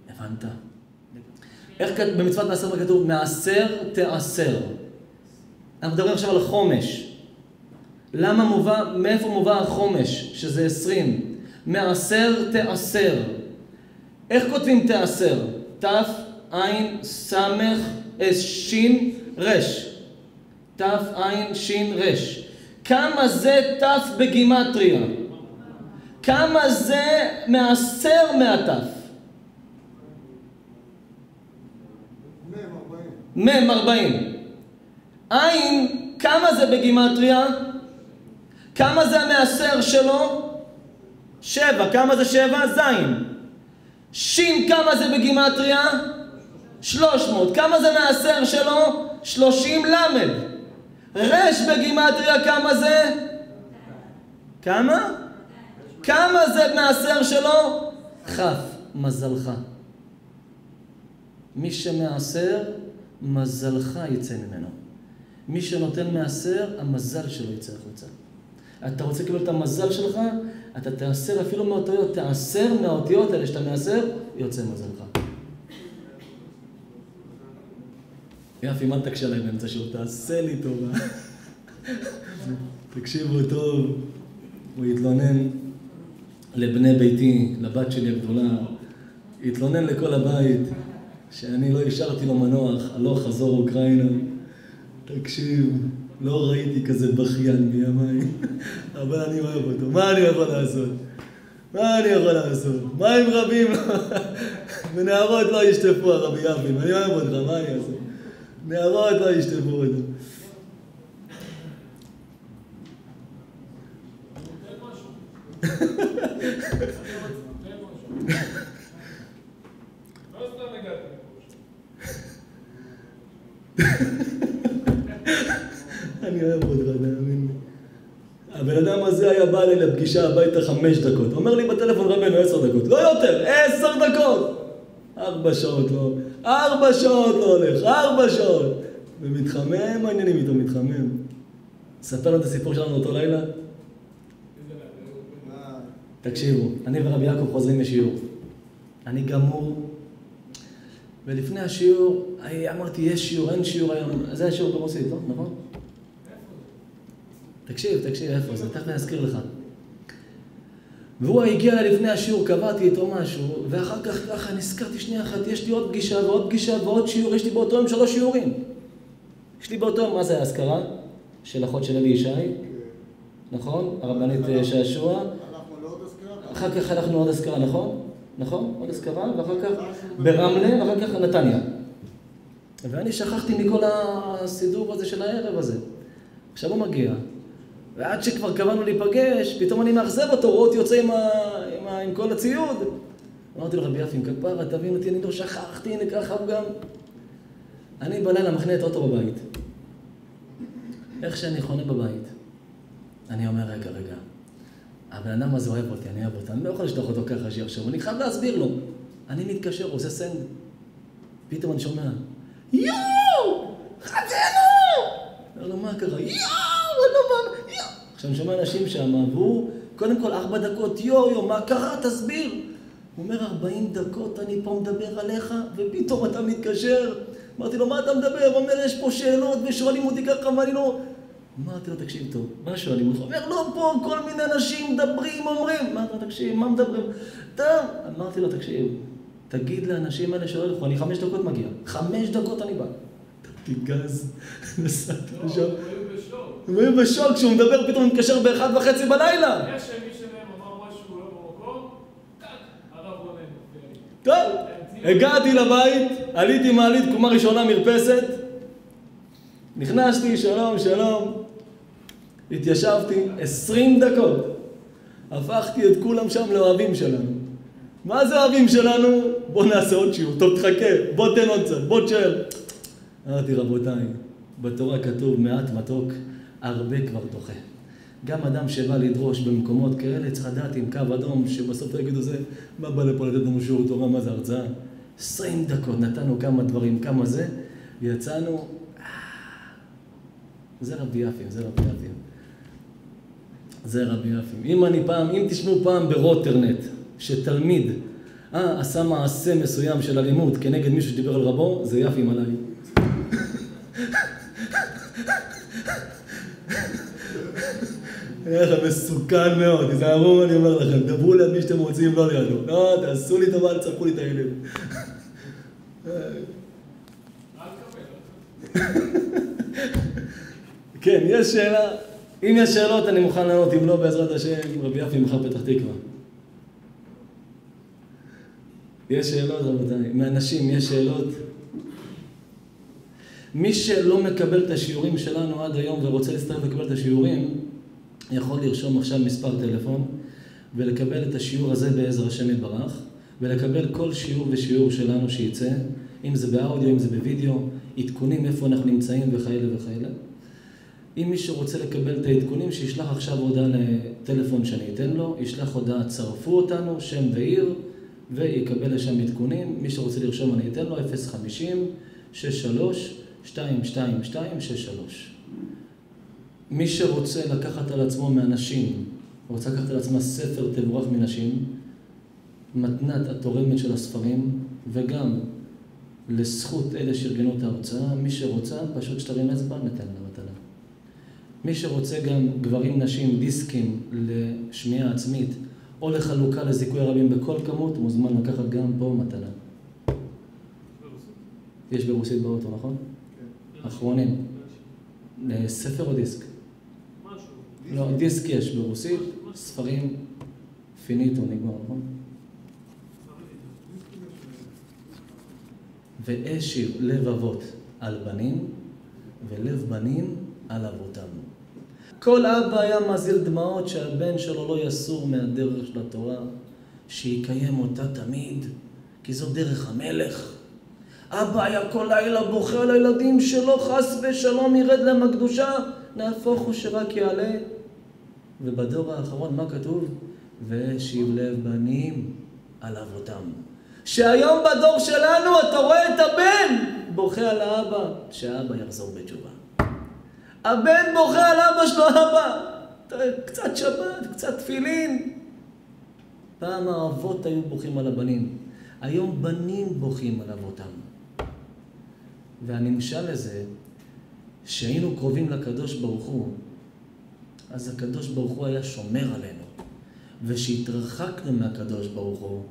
הבנת? איך במצוות מעשר כתוב? מעשר תעשר. אנחנו מדברים עכשיו על חומש. למה מובא, מאיפה מובא החומש, שזה עשרים? מעשר תעשר. איך כותבים תעשר? ת', סמך, אס, שין, רש. ת', עין, שין, רש. כמה זה ת' בגימטריה? כמה זה מעשר מהת'?
מ"ם ארבעים.
מ' 40. עין, כמה זה בגימטריה? כמה זה המעשר שלו? שבע. כמה זה שבע? זין. שין, כמה זה בגימטריה? שלוש מאות. כמה זה מעשר שלו? שלושים למד. רש בגימטריה, כמה זה? כמה? כמה זה מעשר שלו? כף. מזלך. מי שמעשר, מזלך יצא ממנו. מי שנותן מעשר, המזל שלו יצא החוצה. אתה רוצה לקבל את המזל שלך, אתה תעשר אפילו מהאותיות, תעשר מהאותיות האלה שאתה מעשר, יוצא מזלך. יפי, מה תקשה להם באמצע שיעור? תעשה לי טובה. תקשיבו טוב, הוא התלונן לבני ביתי, לבת שלי הגדולה, התלונן לכל הבית שאני לא השארתי לו מנוח, הלוך חזור אוקראינה. תקשיב, לא ראיתי כזה בכיין מימיי, <laughs> אבל אני אוהב אותו, מה אני יכול לעשות? מה אני יכול לעשות? מים רבים, <laughs> ונערות לא ישטפו הרבי יפים, אני אוהב אותך, מה אני אעשה? נערות לא ישטפו אותו. <laughs>
לא סתם הגעתי
אני אוהב אותך, תאמין לי. הבן אדם הזה היה בא אליי לפגישה הביתה חמש דקות. אומר לי בטלפון רבנו עשר דקות. לא יותר, עשר דקות! ארבע שעות לא, ארבע שעות לא הולך, ארבע שעות! ומתחמם, העניינים איתו מתחמם. ספר לו את הסיפור שלנו אותו לילה. תקשיבו, אני ורבי יעקב חוזרים משיעור. אני גמור, ולפני השיעור, אמרתי, יש שיעור, אין שיעור היום. זה השיעור ברוסית, לא? נכון? תקשיב, תקשיב, איפה זה? תכף אני אזכיר לך. והוא הגיע לפני השיעור, קבעתי איתו משהו, ואחר כך ככה נזכרתי שנייה אחת, יש לי עוד פגישה ועוד פגישה ועוד שיעור, יש לי באותו יום שלוש שיעורים. יש לי באותו יום, מה זה האזכרה? של אחות של אלי ישי, נכון? הרבנית אה, שעשוע.
הלכנו לעוד אזכרה?
אחר כך הלכנו עוד אזכרה, נכון? נכון? עוד אזכרה, ואחר כך ברמלה, ואחר כך נתניה. ואני שכחתי מכל הסידור הזה של הערב הזה. עכשיו הוא מגיע, ועד שכבר קבענו להיפגש, פתאום אני מאכזב אותו, רואה אותי יוצא עם, ה... עם, ה... עם כל הציוד. אמרתי לו, רבי יפים, כפרה, תבין אותי, אני לא שכחתי, הנה ככה הוא גם. אני בלילה מכנה את האוטו בבית. איך שאני חונה בבית, אני אומר, רגע, רגע, הבן אדם הזה אוהב אותי, אני אוהב אותו, אני לא יכול לשלוח אותו ככה שיחשוב, אני חייב להסביר לו. אני מתקשר, הוא עושה סנד. פתאום אני שומע, יואו! חזרנו! אומר לו, מה קרה? יואו! אני לא מאמין, יואו! עכשיו אני שומע אנשים שם, והוא, קודם כל ארבע דקות, יואו, יואו, מה קרה? תסביר. הוא אומר, ארבעים דקות אני פה מדבר עליך, ופתאום אתה מתקשר. אמרתי לו, מה אתה מדבר? הוא אומר, יש פה שאלות ושואלים אותי ככה, ואני לא... אמרתי לו, תקשיב טוב, מה שואלים? הוא אומר, לא, פה כל מיני אנשים מדברים, אומרים. אמרתי לו, תקשיב, מה מדברים? טוב. אמרתי לו, תקשיב, תגיד לאנשים האלה שלא ילכו, אני חמש דקות מגיע. חמש דקות אני בא. נתתי גז, נסעתי
לא,
לשם.
הם היו בשוק.
כשהוא מדבר, פתאום הוא מתקשר באחד וחצי בלילה.
יש מישהו מהם אמר משהו לא במקום, טאק, הרב רונן מופיע לי.
טוב, הגעתי לבית, עליתי מעלית, קומה ראשונה מרפסת, נכנסתי, שלום, שלום, התיישבתי, עשרים דקות, הפכתי את כולם שם לאוהבים שלנו. מה זה אוהבים שלנו? בוא נעשה עוד שיעור, טוב תחכה, בוא תן עוד קצת, בוא תשאר. אמרתי רבותיי, בתורה כתוב מעט מתוק, הרבה כבר דוחה. גם אדם שבא לדרוש במקומות כאלה צריך לדעת עם קו אדום, שבסוף יגידו זה, מה בא לפה לתת לנו שיעור תורה, מה זה הרצאה? עשרים דקות, נתנו כמה דברים, כמה זה, ויצאנו, אה, זה רבי יפים, זה רבי יפים. זה רבי יפים. אם אני פעם, אם תשמעו פעם ברוטרנט, שתלמיד, אה, עשה מעשה מסוים של אלימות כנגד מישהו שדיבר על רבו, זה יפים עליי. איך מסוכן מאוד, תיזהרו, אני אומר לכם, דברו ליד מי שאתם רוצים, לא לידו. לא, תעשו לי טובה, תצרפו לי את
תקבל.
כן, יש שאלה. אם יש שאלות, אני מוכן לענות, אם לא, בעזרת השם, רבי יפי מחר פתח תקווה. יש שאלות, רבותיי? מאנשים יש שאלות? מי שלא מקבל את השיעורים שלנו עד היום ורוצה להצטרף לקבל את השיעורים, יכול לרשום עכשיו מספר טלפון ולקבל את השיעור הזה בעזר השם יתברך ולקבל כל שיעור ושיעור שלנו שייצא, אם זה באודיו, אם זה בווידאו, עדכונים איפה אנחנו נמצאים וכאלה וכאלה. אם מישהו רוצה לקבל את העדכונים, שישלח עכשיו הודעה לטלפון שאני אתן לו, ישלח הודעה, צרפו אותנו, שם ועיר, ויקבל לשם עדכונים. מי שרוצה לרשום אני אתן לו 050 63 222 63 מי שרוצה לקחת על עצמו מאנשים, רוצה לקחת על עצמה ספר תבורך מנשים, מתנת התורמת של הספרים, וגם לזכות אלה שארגנו את ההרצאה, מי שרוצה, פשוט שתרים אצבע, ניתן מתנה. מי שרוצה גם גברים, נשים, דיסקים לשמיעה עצמית, או לחלוקה לזיכוי הרבים בכל כמות, מוזמן לקחת גם פה מתנה. יש ברוסית באוטו, נכון? אחרונים. ספר או דיסק?
משהו.
לא, דיסק יש ברוסית, ספרים, פיניטו, נגמר, נכון? ואשיר לב אבות על בנים, ולב בנים על אבותם. כל אבא היה מזיל דמעות שהבן שלו לא יסור מהדרך של התורה, שיקיים אותה תמיד, כי זו דרך המלך. אבא היה כל לילה בוכה על הילדים שלו, חס ושלום ירד להם הקדושה, נהפוך הוא שרק יעלה. ובדור האחרון, מה כתוב? ושיב לב בנים על אבותם. שהיום בדור שלנו אתה רואה את הבן בוכה על האבא, שהאבא יחזור בתשובה. הבן בוכה על אבא שלו, אבא, קצת שבת, קצת תפילין. פעם האבות היו בוכים על הבנים, היום בנים בוכים על אבותם. והנמשל לזה, שהיינו קרובים לקדוש ברוך הוא, אז הקדוש ברוך הוא היה שומר עלינו. ושהתרחקנו מהקדוש ברוך הוא,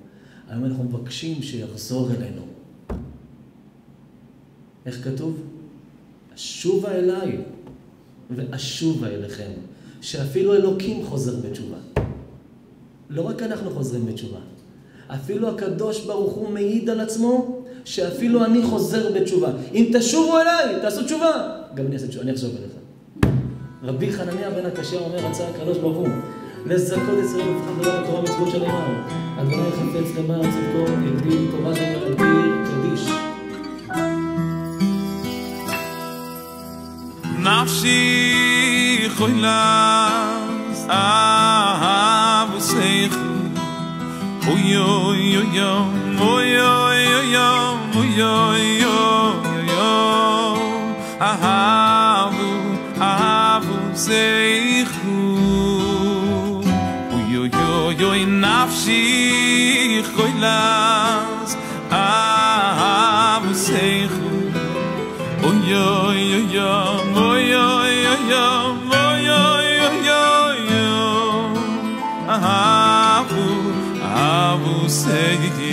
היום אנחנו מבקשים שיחזור אלינו. איך כתוב? אשובה אליי ואשובה אליכם. שאפילו אלוקים חוזר בתשובה. לא רק אנחנו חוזרים בתשובה. אפילו הקדוש ברוך הוא מעיד על עצמו שאפילו אני חוזר בתשובה. אם תשובו אליי, תעשו תשובה. גם אני אעשה תשובה, אני אחשוב אליך. רבי חנניה בן הקשה אומר, רצה הקדוש ברוך הוא, לזכות ישראל לפחות ולא לתורה מצוות שנאמר. אדוני חפץ למען צדקו, יגדיל תורה גם להגדיר קדיש.
נפשי חוילס אהב וסייך אוי אוי אוי אוי אוי אוי אוי אוי אוי אהב אהב וסייך אוי אוי אוי אוי נפשי חוילס אהב וסייך Oy oy oy oy segue